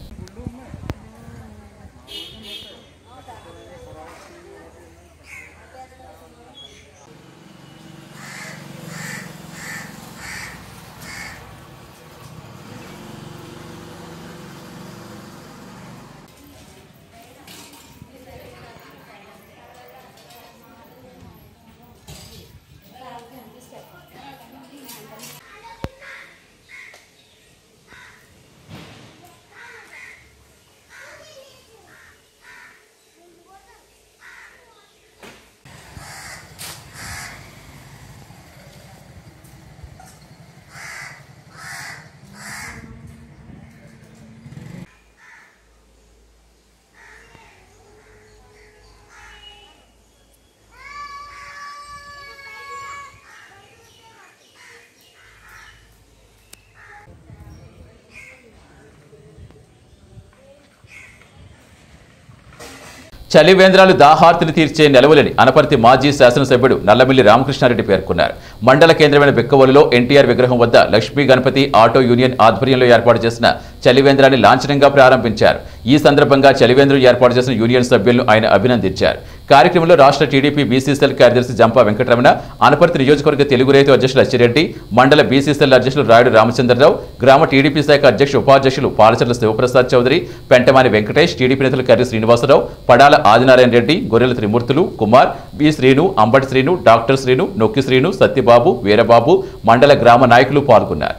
చలివేంద్రాలు దాహార్తిని తీర్చే నెలవులని అనపర్తి మాజీ శాసనసభ్యుడు నల్లమిల్లి రామకృష్ణారెడ్డి పేర్కొన్నారు. మండల కేంద్రమైన బెక్కవోలులో ఎన్టీఆర్ విగ్రహం వద్ద లక్ష్మీ గణపతి ఆటో యూనియన్ ఆధ్వర్యంలో ఏర్పాటు చేసిన చలివేంద్రాన్ని లాంఛనంగా ప్రారంభించారు. ఈ సందర్భంగా చలివేంద్రం ఏర్పాటు చేసిన యూనియన్ సభ్యులను ఆయన అభినందించారు. కార్యక్రమంలో రాష్ట్ర టీడీపీ బీసీసీఎల్ కార్యదర్శి జంపా వెంకటరమణ అనపర్తి నియోజకవర్గ తెలుగు రైతు అధ్యక్షులు అచ్చిరెడ్డి మండల బీసీసీఎల్ అధ్యక్షులు రాయుడు రామచంద్రరావు గ్రామ టీడీపీ శాఖ అధ్యక్షులు ఉపాధ్యక్షులు పాలచర్ల శివప్రసాద్ చౌదరి పెంటమాని వెంకటేష్ టీడీపీ నేతలు కర్రి శ్రీనివాసరావు పడాల ఆదినారాయణ రెడ్డి గొర్రెల త్రిమూర్తులు కుమార్ వి శ్రీను అంబటి శ్రీను డాక్టర్ శ్రీను నొక్కి శ్రీను సత్యబాబు వీరబాబు మండల గ్రామ నాయకులు పాల్గొన్నారు.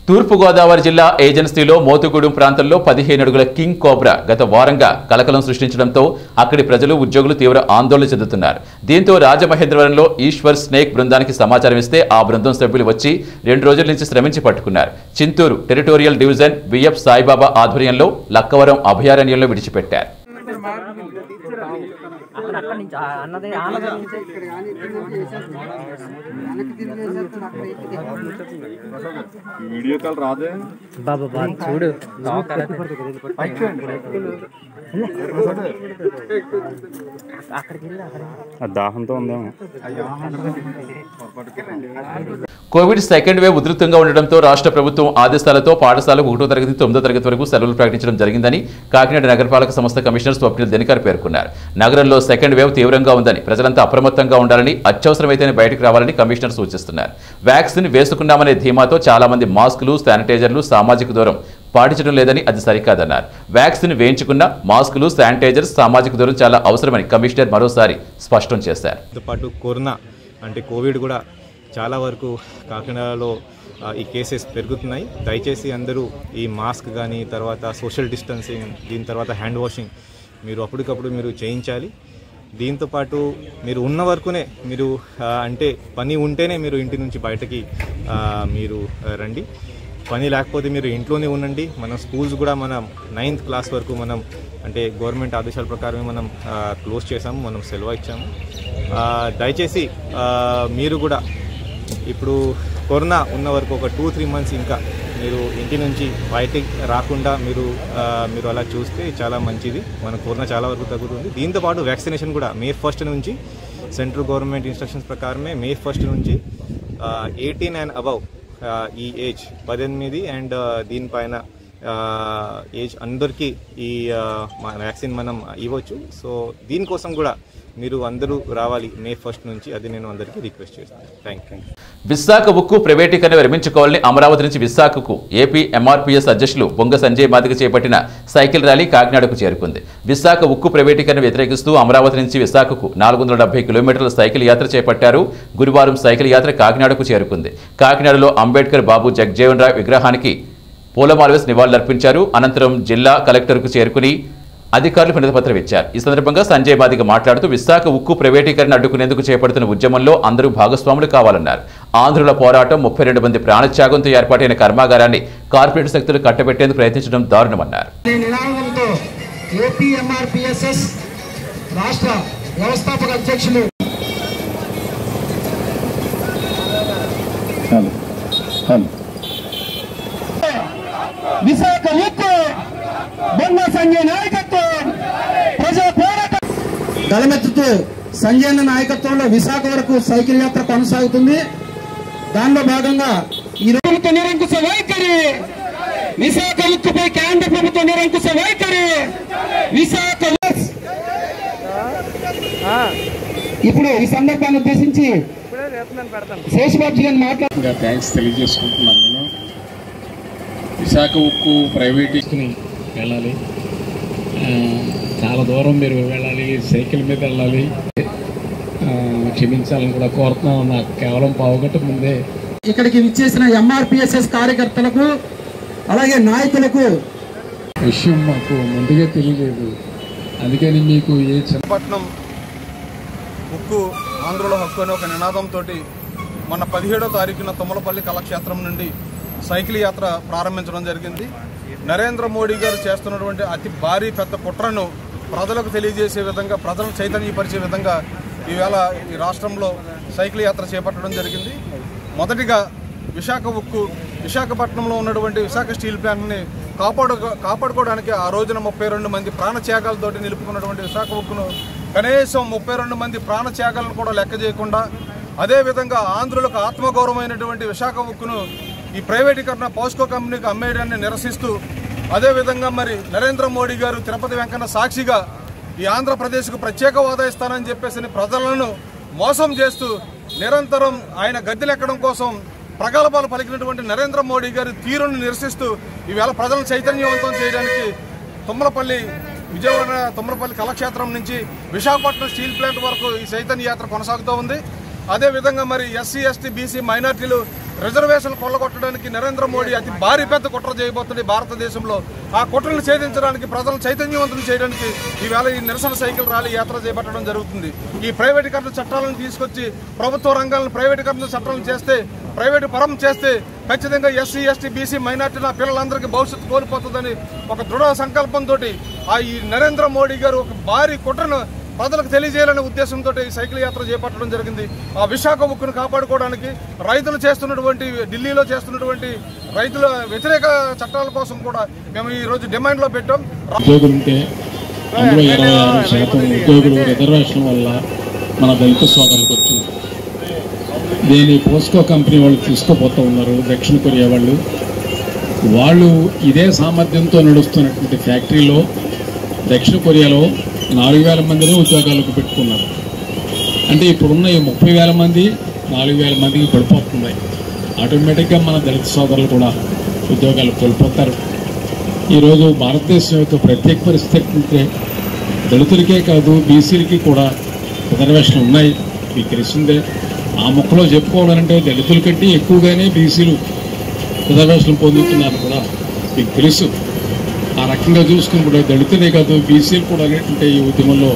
తూర్పుగోదావరి జిల్లా ఏజెన్సీలో మోతుగూడెం ప్రాంతంలో పదిహేను అడుగుల కింగ్ కోబ్రా గత వారంగా కలకలం సృష్టించడంతో అక్కడి ప్రజలు ఉద్యోగులు తీవ్ర ఆందోళన చెందుతున్నారు. దీంతో రాజమహేంద్రవరంలో ఈశ్వర్ స్నేక్ బృందానికి సమాచారం ఇస్తే ఆ బృందం సభ్యులు వచ్చి రెండు రోజుల నుంచి శ్రమించి పట్టుకున్నారు. Chinturu territorial division VF Saibaba ఆధ్వర్యంలో లక్కవరం అభయారణ్యంలో విడిచిపెట్టారు. వీడియో కాల్ రాదే? బాబా బా చూడు. దాహంతో ఉందేమో. కోవిడ్ సెకండ్ వేవ్ ఉధృతంగా ఉండడంతో రాష్ట్ర ప్రభుత్వం ఆదేశాలతో పాఠశాలకు ఒకటో తరగతి తొమ్మిదో తరగతి వరకు సెలవులు ప్రకటించడం జరిగిందని కాకినాడ నగరపాలక సంస్థ కమిషనర్ స్వప్నిల్ దినకర్ పేర్కొన్నారు. నగరంలో సెకండ్ వేవ్ తీవ్రంగా ఉందని ప్రజలంతా అప్రమత్తంగా ఉండాలని అత్యవసరమైతేనే బయటకు రావాలని కమిషనర్ సూచిస్తున్నారు. వ్యాక్సిన్ వేసుకున్నామనే ధీమాతో చాలామంది మాస్కులు శానిటైజర్లు సామాజిక దూరం పాటించడం లేదని అది సరికాదన్నారు. వ్యాక్సిన్ వేయించుకున్న మాస్కులు శానిటైజర్ సామాజిక దూరం చాలా అవసరమని కమిషనర్ మరోసారి స్పష్టం చేశారు. తో పాటు కరోనా అంటే కోవిడ్ కూడా చాలా వరకు కాకినాడలో ఈ కేసెస్ పెరుగుతున్నాయి. దయచేసి అందరూ ఈ మాస్క్ కానీ తర్వాత సోషల్ డిస్టెన్సింగ్ దీని తర్వాత హ్యాండ్ వాషింగ్ మీరు అప్పటికప్పుడు మీరు చేయించాలి. దీంతో పాటు మీరు ఉన్న వరకునే మీరు అంటే పని ఉంటేనే మీరు ఇంటి నుంచి బయటకి మీరు రండి. పని లేకపోతే మీరు ఇంట్లోనే ఉండండి. మనం స్కూల్స్ కూడా మనం నైన్త్ క్లాస్ వరకు మనం అంటే గవర్నమెంట్ ఆదేశాల ప్రకారమే మనం క్లోజ్ చేసాము మనం సెలవు ఇచ్చాము. దయచేసి మీరు కూడా ఇప్పుడు కరోనా ఉన్న వరకు ఒక టూ త్రీ మంత్స్ ఇంకా మీరు ఇంటి నుంచి బయటికి రాకుండా మీరు మీరు అలా చూస్తే చాలా మంచిది. మన కరోనా చాలా వరకు తగ్గుతుంది. దీంతో పాటు వ్యాక్సినేషన్ కూడా మే ఫస్ట్ నుంచి సెంట్రల్ గవర్నమెంట్ ఇన్స్ట్రక్షన్స్ ప్రకారమే మే ఫస్ట్ నుంచి ఎయిటీన్ అండ్ అబవ్ ఈ ఏజ్ పద్దెనిమిది అండ్ దీనిపైన ఏజ్ అందరికీ ఈ వ్యాక్సిన్ మనం ఇవ్వచ్చు. సో దీనికోసం కూడా మీరు అందరూ రావాలి మే ఫస్ట్ నుంచి అది నేను అందరికీ రిక్వెస్ట్ చేస్తాను. థ్యాంక్ యూ విశాఖ ఉక్కు ప్రైవేటీకరణ విరమించుకోవాలని అమరావతి నుంచి విశాఖకు ఏపీ ఎంఆర్పీఎస్ అధ్యక్షులు బొంగ సంజయ్ మాదిక చేపట్టిన సైకిల్ ర్యాలీ కాకినాడకు చేరుకుంది. విశాఖ ఉక్కు ప్రైవేటీకరణ వ్యతిరేకిస్తూ అమరావతి నుంచి విశాఖకు నాలుగు వందల డెబ్బై కిలోమీటర్ల సైకిల్ యాత్ర చేపట్టారు. గురువారం సైకిల్ యాత్ర కాకినాడకు చేరుకుంది. కాకినాడలో అంబేద్కర్ బాబు జగ్జీవన్ రాయ్ విగ్రహానికి పూలమాల వేసి నివాళులర్పించారు. అనంతరం జిల్లా కలెక్టర్కు చేరుకుని అధికారులు వినతిపత్రం ఇచ్చారు. ఈ సందర్భంగా సంజయ్ మాదిగ మాట్లాడుతూ విశాఖ ఉక్కు ప్రైవేటీకరణ అడ్డుకునేందుకు చేపడుతున్న ఉద్యమంలో అందరూ భాగస్వాములు కావాలన్నారు. ఆంధ్రుల పోరాటం ముప్పై రెండు మంది ప్రాణత్యాగంతో ఏర్పాటైన కర్మాగారాన్ని కార్పొరేట్ శక్తులు కట్టబెట్టేందుకు ప్రయత్నించడం దారుణమన్నారు. రాష్ట్ర వ్యవస్థాపక అధ్యక్షులు విశాఖ ఉక్కు బొమ్మ సంజయ్ నాయకత్వం. గలమెత్తుతూ సంజయన నాయకత్వంలో విశాఖ వరకు సైకిల్ యాత్ర కొనసాగుతుంది. దానిలో భాగంగా ఈ ప్రభుత్వ నిరంకుశ వైఖరి. విశాఖ ఉక్కుపై కేంద్ర ప్రభుత్వ నిరంకుశ వైఖరి. విశాఖ ఇప్పుడు ఈ సందర్భాన్ని ఉద్దేశించి శేషబాబు గారిని మాట్లాడు ఇంకా థ్యాంక్స్ తెలియజేసుకుంటున్నాను నేను. విశాఖ ఉక్కు ప్రైవేట్ వెళ్ళాలి. చాలా దూరం మీరు వెళ్ళాలి సైకిల్ మీద వెళ్ళాలి. క్షమించాలని కూడా కోరుతున్నాను నాకు కేవలం పావుగంట ముందే. ఇక్కడికి విచ్చేసిన ఎంఆర్పిఎస్ఎస్ కార్యకర్తలకు అలాగే నాయకులకు. విషయం మాకు ముందుగా తెలియలేదు. అందుకని మీకు ఏ చిన్న పట్నం ఉక్కు ఆంధ్రలో హక్కు అనే ఒక నినాదంతో మొన్న పదిహేడో తారీఖున తుమ్మలపల్లి కళాక్షేత్రం నుండి సైకిల్ యాత్ర ప్రారంభించడం జరిగింది. నరేంద్ర మోడీ గారు చేస్తున్నటువంటి అతి భారీ పెద్ద కుట్రను ప్రజలకు తెలియజేసే విధంగా ప్రజలను చైతన్యపరిచే విధంగా ఈవేళ ఈ రాష్ట్రంలో సైకిల్ యాత్ర చేపట్టడం జరిగింది. మొదటిగా విశాఖ ఉక్కు విశాఖపట్నంలో ఉన్నటువంటి విశాఖ స్టీల్ ప్లాంట్ని కాపాడు కాపాడుకోవడానికి ఆ రోజున ముప్పై రెండు మంది ప్రాణత్యాగాలతోటి నిలుపుకున్నటువంటి విశాఖ ఉక్కును కనీసం ముప్పై రెండు మంది ప్రాణత్యాగాలను కూడా లెక్క చేయకుండా అదేవిధంగా ఆంధ్రులకు ఆత్మగౌరవమైనటువంటి విశాఖ ఉక్కును ఈ ప్రైవేటీకరణ పోస్కో కంపెనీకి అమ్మేయడాన్ని నిరసిస్తూ అదేవిధంగా మరి నరేంద్ర మోడీ గారు తిరుపతి వెంకన్న సాక్షిగా ఈ ఆంధ్రప్రదేశ్కు ప్రత్యేక హోదా ఇస్తానని చెప్పేసి ప్రజలను మోసం చేస్తూ నిరంతరం ఆయన గద్దెలెక్కడం కోసం ప్రగల్భాలు పలికినటువంటి నరేంద్ర మోడీ గారి తీరును నిరసిస్తూ ఈవేళ ప్రజలను చైతన్యవంతం చేయడానికి తుమ్మలపల్లి విజయవాడ తుమ్మలపల్లి కళాక్షేత్రం నుంచి విశాఖపట్నం స్టీల్ ప్లాంట్ వరకు ఈ చైతన్య యాత్ర కొనసాగుతూ ఉంది. అదేవిధంగా మరి ఎస్సీ ఎస్టీ బీసీ మైనార్టీలు రిజర్వేషన్ కొల్లగొట్టడానికి నరేంద్ర మోడీ అతి భారీ పెద్ద కుట్ర చేయబోతుంది భారతదేశంలో ఆ కుట్రను ఛేదించడానికి ప్రజలను చైతన్యవంతులు చేయడానికి ఈవేళ ఈ నిరసన సైకిల్ ర్యాలీ యాత్ర చేపట్టడం జరుగుతుంది. ఈ ప్రైవేటీకరణ చట్టాలను తీసుకొచ్చి ప్రభుత్వ రంగాలను ప్రైవేటీకరణ చట్టాలను చేస్తే ప్రైవేటు పరం చేస్తే ఖచ్చితంగా ఎస్సీ ఎస్టీ బీసీ మైనార్టీ నా పిల్లలందరికీ భవిష్యత్తు కోల్పోతుందని ఒక దృఢ సంకల్పంతో ఆ ఈ నరేంద్ర మోడీ గారు ఒక భారీ కుట్రను ప్రజలకు తెలియజేయాలనే ఉద్దేశంతో ఈ సైకిల్ యాత్ర చేపట్టడం జరిగింది. ఆ విశాఖ ముక్కును కాపాడుకోవడానికి రైతులు చేస్తున్నటువంటి ఢిల్లీలో చేస్తున్నటువంటి రైతుల వ్యతిరేక చట్టాల కోసం కూడా మేము ఈ రోజు డిమాండ్లో పెట్టాం. ఉద్యోగులు ఉద్యోగులు రిజర్వేషన్ వల్ల మన దళిత సోదరులకు వచ్చింది. దీని పోస్కో కంపెనీ వాళ్ళు తీసుకుపోతూ ఉన్నారు దక్షిణ కొరియా వాళ్ళు. వాళ్ళు ఇదే సామర్థ్యంతో నడుస్తున్నటువంటి ఫ్యాక్టరీలో దక్షిణ కొరియాలో నాలుగు వేల మందిని ఉద్యోగాలకు పెట్టుకున్నారు. అంటే ఇప్పుడున్న ఈ ముప్పై వేల మంది నాలుగు వేల మందికి పడిపోతున్నాయి. ఆటోమేటిక్గా మన దళిత సోదరులు కూడా ఉద్యోగాలు కోల్పోతారు. ఈరోజు భారతదేశం యొక్క ప్రత్యేక పరిస్థితి అంటే దళితులకే కాదు బీసీలకి కూడా రిజర్వేషన్లు ఉన్నాయి. మీకు తెలిసిందే ఆ ముక్కలో చెప్పుకోవాలంటే దళితుల కంటే ఎక్కువగానే బీసీలు రిజర్వేషన్లు పొందుతున్నారు కూడా. మీకు తెలుసు. రకంగా చూసుకున్నప్పుడు దళితులే కాదు బీసీలు కూడా అనేటువంటి ఈ ఉద్యమంలో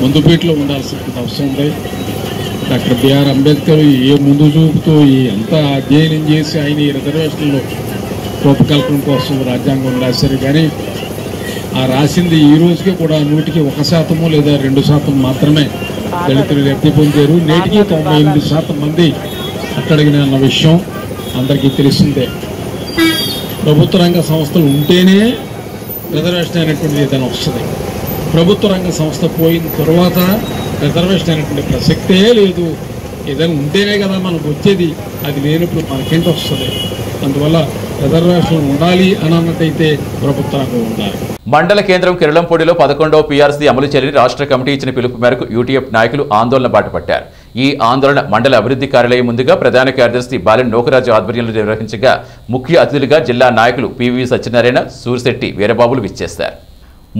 ముందు బీట్లో ఉండాల్సిన అవసరం ఉంది. డాక్టర్ బిఆర్ అంబేద్కర్ ఏ ముందు చూపుతూ ఈ ఎంత అధ్యయనం చేసి ఆయన ఈ రిజర్వేషన్లో రూపకల్పన కోసం రాజ్యాంగం రాశారు. కానీ ఆ రాసింది ఈ రోజుకి కూడా నూటికి ఒక శాతము లేదా రెండు శాతం మాత్రమే దళితులు లబ్ధి పొందారు. నేటికి తొంభై ఎనిమిది శాతం మంది అక్కడికి అన్న విషయం అందరికీ తెలిసిందే. ప్రభుత్వ రంగ సంస్థలు ఉంటేనే రిజర్వేషన్ అనేటువంటిది ఏదైనా వస్తుంది. ప్రభుత్వ రంగ సంస్థ పోయిన తర్వాత రిజర్వేషన్ అనేటువంటి ప్రసక్తే లేదు. ఏదైనా ఉంటేనే కదా మనకు వచ్చేది. అది లేనప్పుడు మనకేంటి వస్తుంది? అందువల్ల రిజర్వేషన్ ఉండాలి అని అన్నట్టయితే ప్రభుత్వ రంగం ఉండాలి. మండల కేంద్రం కిరళంపూడిలో పదకొండవ పీఆర్సీ అమలు చర్యని రాష్ట్ర కమిటీ ఇచ్చిన పిలుపు మేరకు యూటీఎఫ్ నాయకులు ఆందోళన బాటపట్టారు ఈ ఆందోళన మండల అభివృద్ధి కార్యాలయం ముందుగా ప్రధాన కార్యదర్శి బాలెన్ నోకరాజు ఆధ్వర్యంలో నిర్వహించగా ముఖ్య అతిథులుగా జిల్లా నాయకులు పివి సత్యనారాయణ సూరిశెట్టి వీరబాబులు విచ్చేశారు.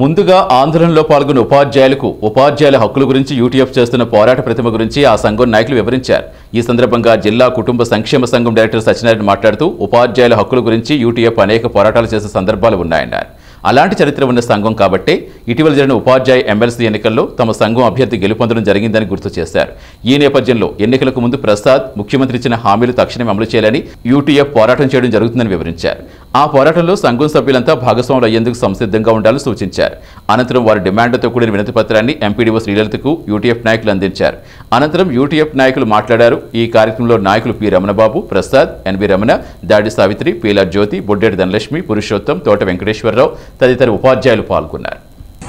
ముందుగా ఆందోళనలో పాల్గొన్న ఉపాధ్యాయులకు ఉపాధ్యాయుల హక్కుల గురించి యూటీఎఫ్ చేస్తున్న పోరాట ప్రతిమ గురించి ఆ సంఘం నాయకులు వివరించారు. ఈ సందర్భంగా జిల్లా కుటుంబ సంక్షేమ సంఘం డైరెక్టర్ సత్యనారాయణ మాట్లాడుతూ ఉపాధ్యాయుల హక్కుల గురించి యూటీఎఫ్ అనేక పోరాటాలు చేసే సందర్భాలు ఉన్నాయన్నారు. అలాంటి చరిత్ర ఉన్న సంఘం కాబట్టే ఇటీవల జరిగిన ఉపాధ్యాయ ఎమ్మెల్సీ ఎన్నికల్లో తమ సంఘం అభ్యర్థి గెలుపొందడం జరిగిందని గుర్తు చేశారు. ఈ నేపథ్యంలో ఎన్నికలకు ముందు ప్రసాద్ ముఖ్యమంత్రి ఇచ్చిన హామీలు తక్షణమే అమలు చేయాలని యూటీఎఫ్ పోరాటం చేయడం జరుగుతుందని వివరించారు. ఆ పోరాటంలో సంఘం సభ్యులంతా భాగస్వాములు అయ్యేందుకు సంసిద్ధంగా ఉండాలని సూచించారు. అనంతరం వారి డిమాండ్లతో కూడిన వినతి పత్రాన్ని ఎంపీడీఓ శ్రీలలితకు యూటీఎఫ్ నాయకులు అందించారు. అనంతరం యూటీఎఫ్ నాయకులు మాట్లాడారు. ఈ కార్యక్రమంలో నాయకులు పి రమణబాబు ప్రసాద్ ఎన్వి రమణ దాడి సావిత్రి పీలార్ జ్యోతి బొడ్డేటి ధనలక్ష్మి పురుషోత్తం తోట వెంకటేశ్వరరావు తదితర ఉపాధ్యాయులు పాల్గొన్నారు.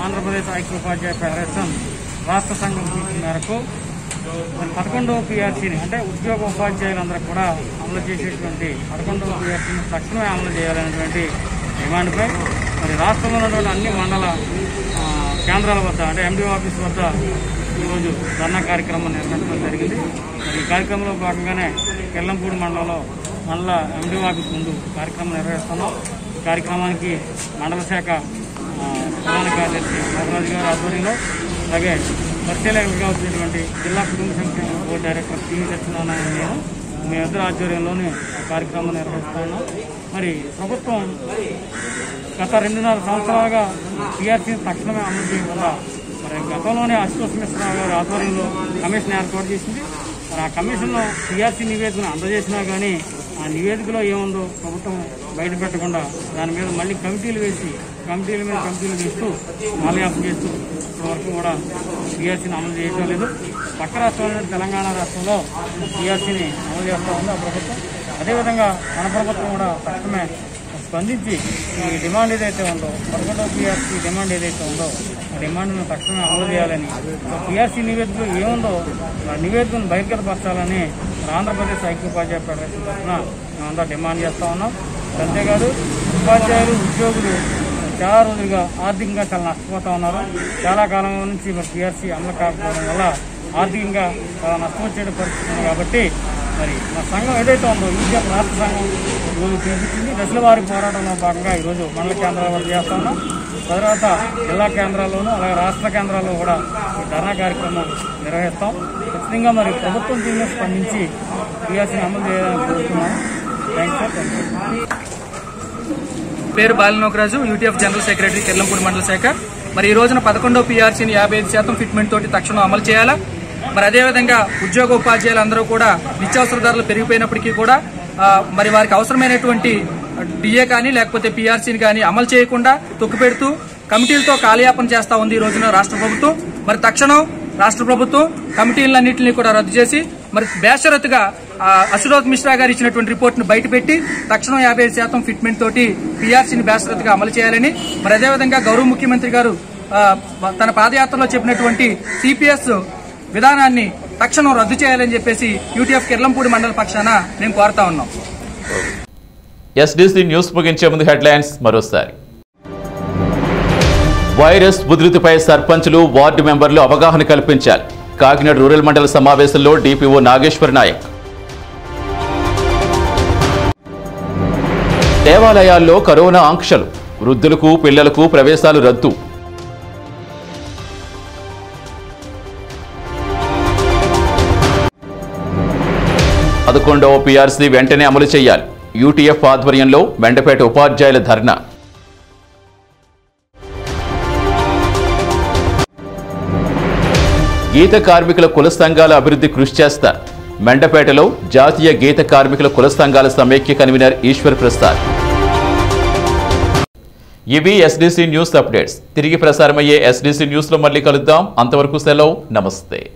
ఆంధ్రప్రదేశ్ ఐక్య ఉపాధ్యాయ ఫెడరేషన్ రాష్ట్ర సంఘం మేరకు పదకొండవ పిఆర్సీని అంటే ఉద్యోగ ఉపాధ్యాయులందరూ కూడా అమలు చేసేటువంటి పదకొండవ పిఆర్సీని తక్షణమే అమలు చేయాలనేటువంటి డిమాండ్పై మరి రాష్ట్రంలో ఉన్నటువంటి అన్ని మండల కేంద్రాల వద్ద అంటే ఎండిఓ ఆఫీస్ వద్ద ఈరోజు ధర్నా కార్యక్రమం నిర్వహించడం జరిగింది. మరి ఈ కార్యక్రమంలో భాగంగానే కెల్లంపూడి మండలంలో మండల ఎండిఓ ఆఫీస్ ముందు కార్యక్రమం నిర్వహిస్తున్నాం. ఈ కార్యక్రమానికి మండల శాఖ ప్రధాన కార్యదర్శి నాగరాజు గారి ఆధ్వర్యంలో అలాగే పరిశీలకులుగా వచ్చినటువంటి జిల్లా కుటుంబ సంక్షేమ బోర్డు డైరెక్టర్ టీవీ సత్యనారాయణ నేను మీ ఇద్దరు ఆధ్వర్యంలోనే కార్యక్రమం నిర్వహిస్తాను మరి ప్రభుత్వం గత రెండున్నర సంవత్సరాలుగా టీఆర్సీని తక్షణమే అమలు చేయకుండా మరి గతంలోనే అశుతోష్ మిశ్రా గారి ఆధ్వర్యంలో కమిషన్ ఏర్పాటు చేసింది. మరి ఆ కమిషన్లో టీఆర్సీ నివేదికను అందజేసినా కానీ ఆ నివేదికలో ఏముందో ప్రభుత్వం బయట పెట్టకుండా దాని మీద మళ్ళీ కమిటీలు వేసి కమిటీల మీద కమిటీలు వేస్తూ మాలయాపం చేస్తూ వరకు కూడా సిఆర్సీని అమలు చేయడం లేదు. పక్క రాష్ట్రంలో తెలంగాణ రాష్ట్రంలో సిఆర్సీని అమలు చేస్తూ ఉంది ఆ ప్రభుత్వం. అదేవిధంగా మన ప్రభుత్వం కూడా తక్షణమే స్పందించి ఈ డిమాండ్ ఏదైతే ఉందో పదకొండవ పిఆర్సీ డిమాండ్ ఏదైతే ఉందో ఆ డిమాండ్ను తక్షణమే అమలు చేయాలని పిఆర్సీ నివేదికలో ఏముందో ఆ నివేదికను బహిర్గతపరచాలని మన ఆంధ్రప్రదేశ్ ఐక్యోపాధ్యాయ ఫెడరేషన్ తరఫున మేమంతా డిమాండ్ చేస్తూ ఉన్నాం. అంతేకాదు ఉపాధ్యాయులు ఉద్యోగులు చాలా రోజులుగా ఆర్థికంగా చాలా నష్టపోతా ఉన్నారు. చాలా కాలం నుంచి మరి పిఆర్సీ అమలు కాకపోవడం వల్ల ఆర్థికంగా చాలా నష్టం పరిస్థితి ఉంది కాబట్టి మరి మా సంఘం ఏదైతే ఉందో యూజీఎఫ్ రాష్ట్ర సంఘం ఈరోజు చేపట్టింది. దశల వారి పోరాటంలో భాగంగా ఈరోజు మండల కేంద్రాల వరకు చేస్తా ఉన్నాం. తర్వాత జిల్లా కేంద్రాల్లోనూ అలాగే రాష్ట్ర కేంద్రాల్లో కూడా ఈ ధర్నా కార్యక్రమం నిర్వహిస్తాం. ఖచ్చితంగా మరి ప్రభుత్వం దీని స్పందించి టీఆర్సీని అమలు చేయాలని కోరుతున్నాం థ్యాంక్ సార్. Thank you. పేరు బాలినోకరాజు యూటీఎఫ్ జనరల్ సెక్రటరీ కిర్లంపూడి మండల శాఖ. మరి ఈ రోజున పదకొండో పీఆర్సీని యాభై ఐదు శాతం ఫిట్మెంట్ తోటి తక్షణం అమలు చేయాలా? మరి అదేవిధంగా ఉద్యోగ ఉపాధ్యాయులు అందరూ కూడా నిత్యావసర ధరలు పెరిగిపోయినప్పటికీ కూడా మరి వారికి అవసరమైనటువంటి డిఏ కానీ లేకపోతే పీఆర్సీని కానీ అమలు చేయకుండా తొక్కుపెడుతూ కమిటీలతో కాలయాపన చేస్తా ఉంది ఈ రోజున రాష్ట్ర ప్రభుత్వం. మరి తక్షణం రాష్ట్ర ప్రభుత్వం కమిటీలన్నింటినీ కూడా రద్దు చేసి మరి బేషరతుగా ఆ, అశురోత్ మిశ్రా గారు ఇచ్చినటువంటి రిపోర్ట్ను బయటపెట్టి తక్షణం యాభై ఐదు శాతం ఫిట్మెంట్ తోటి పీఆర్సీని బేషరతుగా అమలు చేయాలని మరి అదేవిధంగా గౌరవ ముఖ్యమంత్రి గారు తన పాదయాత్రలో చెప్పినటువంటి సిపిఎస్ విధానాన్ని తక్షణం రద్దు చేయాలని చెప్పేసి యూటీఎఫ్ కిర్లంపూడి మండల పక్షాన మేము కోరుతా ఉన్నాం. ఎస్డీసీ న్యూస్ ముగించే ముందు హెడ్లైన్స్ మరోసారి. వైరస్ ఉధృతిపై సర్పంచులు వార్డు మెంబర్లు అవగాహన కల్పించాలి. కాకినాడ రూరల్ మండల సమావేశంలో డీపీఓ నాగేశ్వర నాయక్. దేవాలయాల్లో కరోనా ఆంక్షలు. వృద్ధులకు పిల్లలకు ప్రవేశాలు రద్దు. పదకొండవ పీఆర్సీ వెంటనే అమలు చేయాలి. యూటీఎఫ్ ఆధ్వర్యంలో వెండపేట ఉపాధ్యాయుల ధర్నా. గీత కార్మికుల కుల సంఘాల అభివృద్ధి కృషి చేస్తా మెండపేటలో జాతీయ గీత కార్మికుల కుల సంఘాల సమైక్య కన్వీనర్ ఈశ్వర్ ప్రసాద్. ఇవి ఎస్డీసీ న్యూస్ అప్డేట్స్. తిరిగి ప్రసారమయ్యే ఎస్డీసీ న్యూస్లో మళ్ళీ కలుద్దాం. అంతవరకు సెలవు. నమస్తే.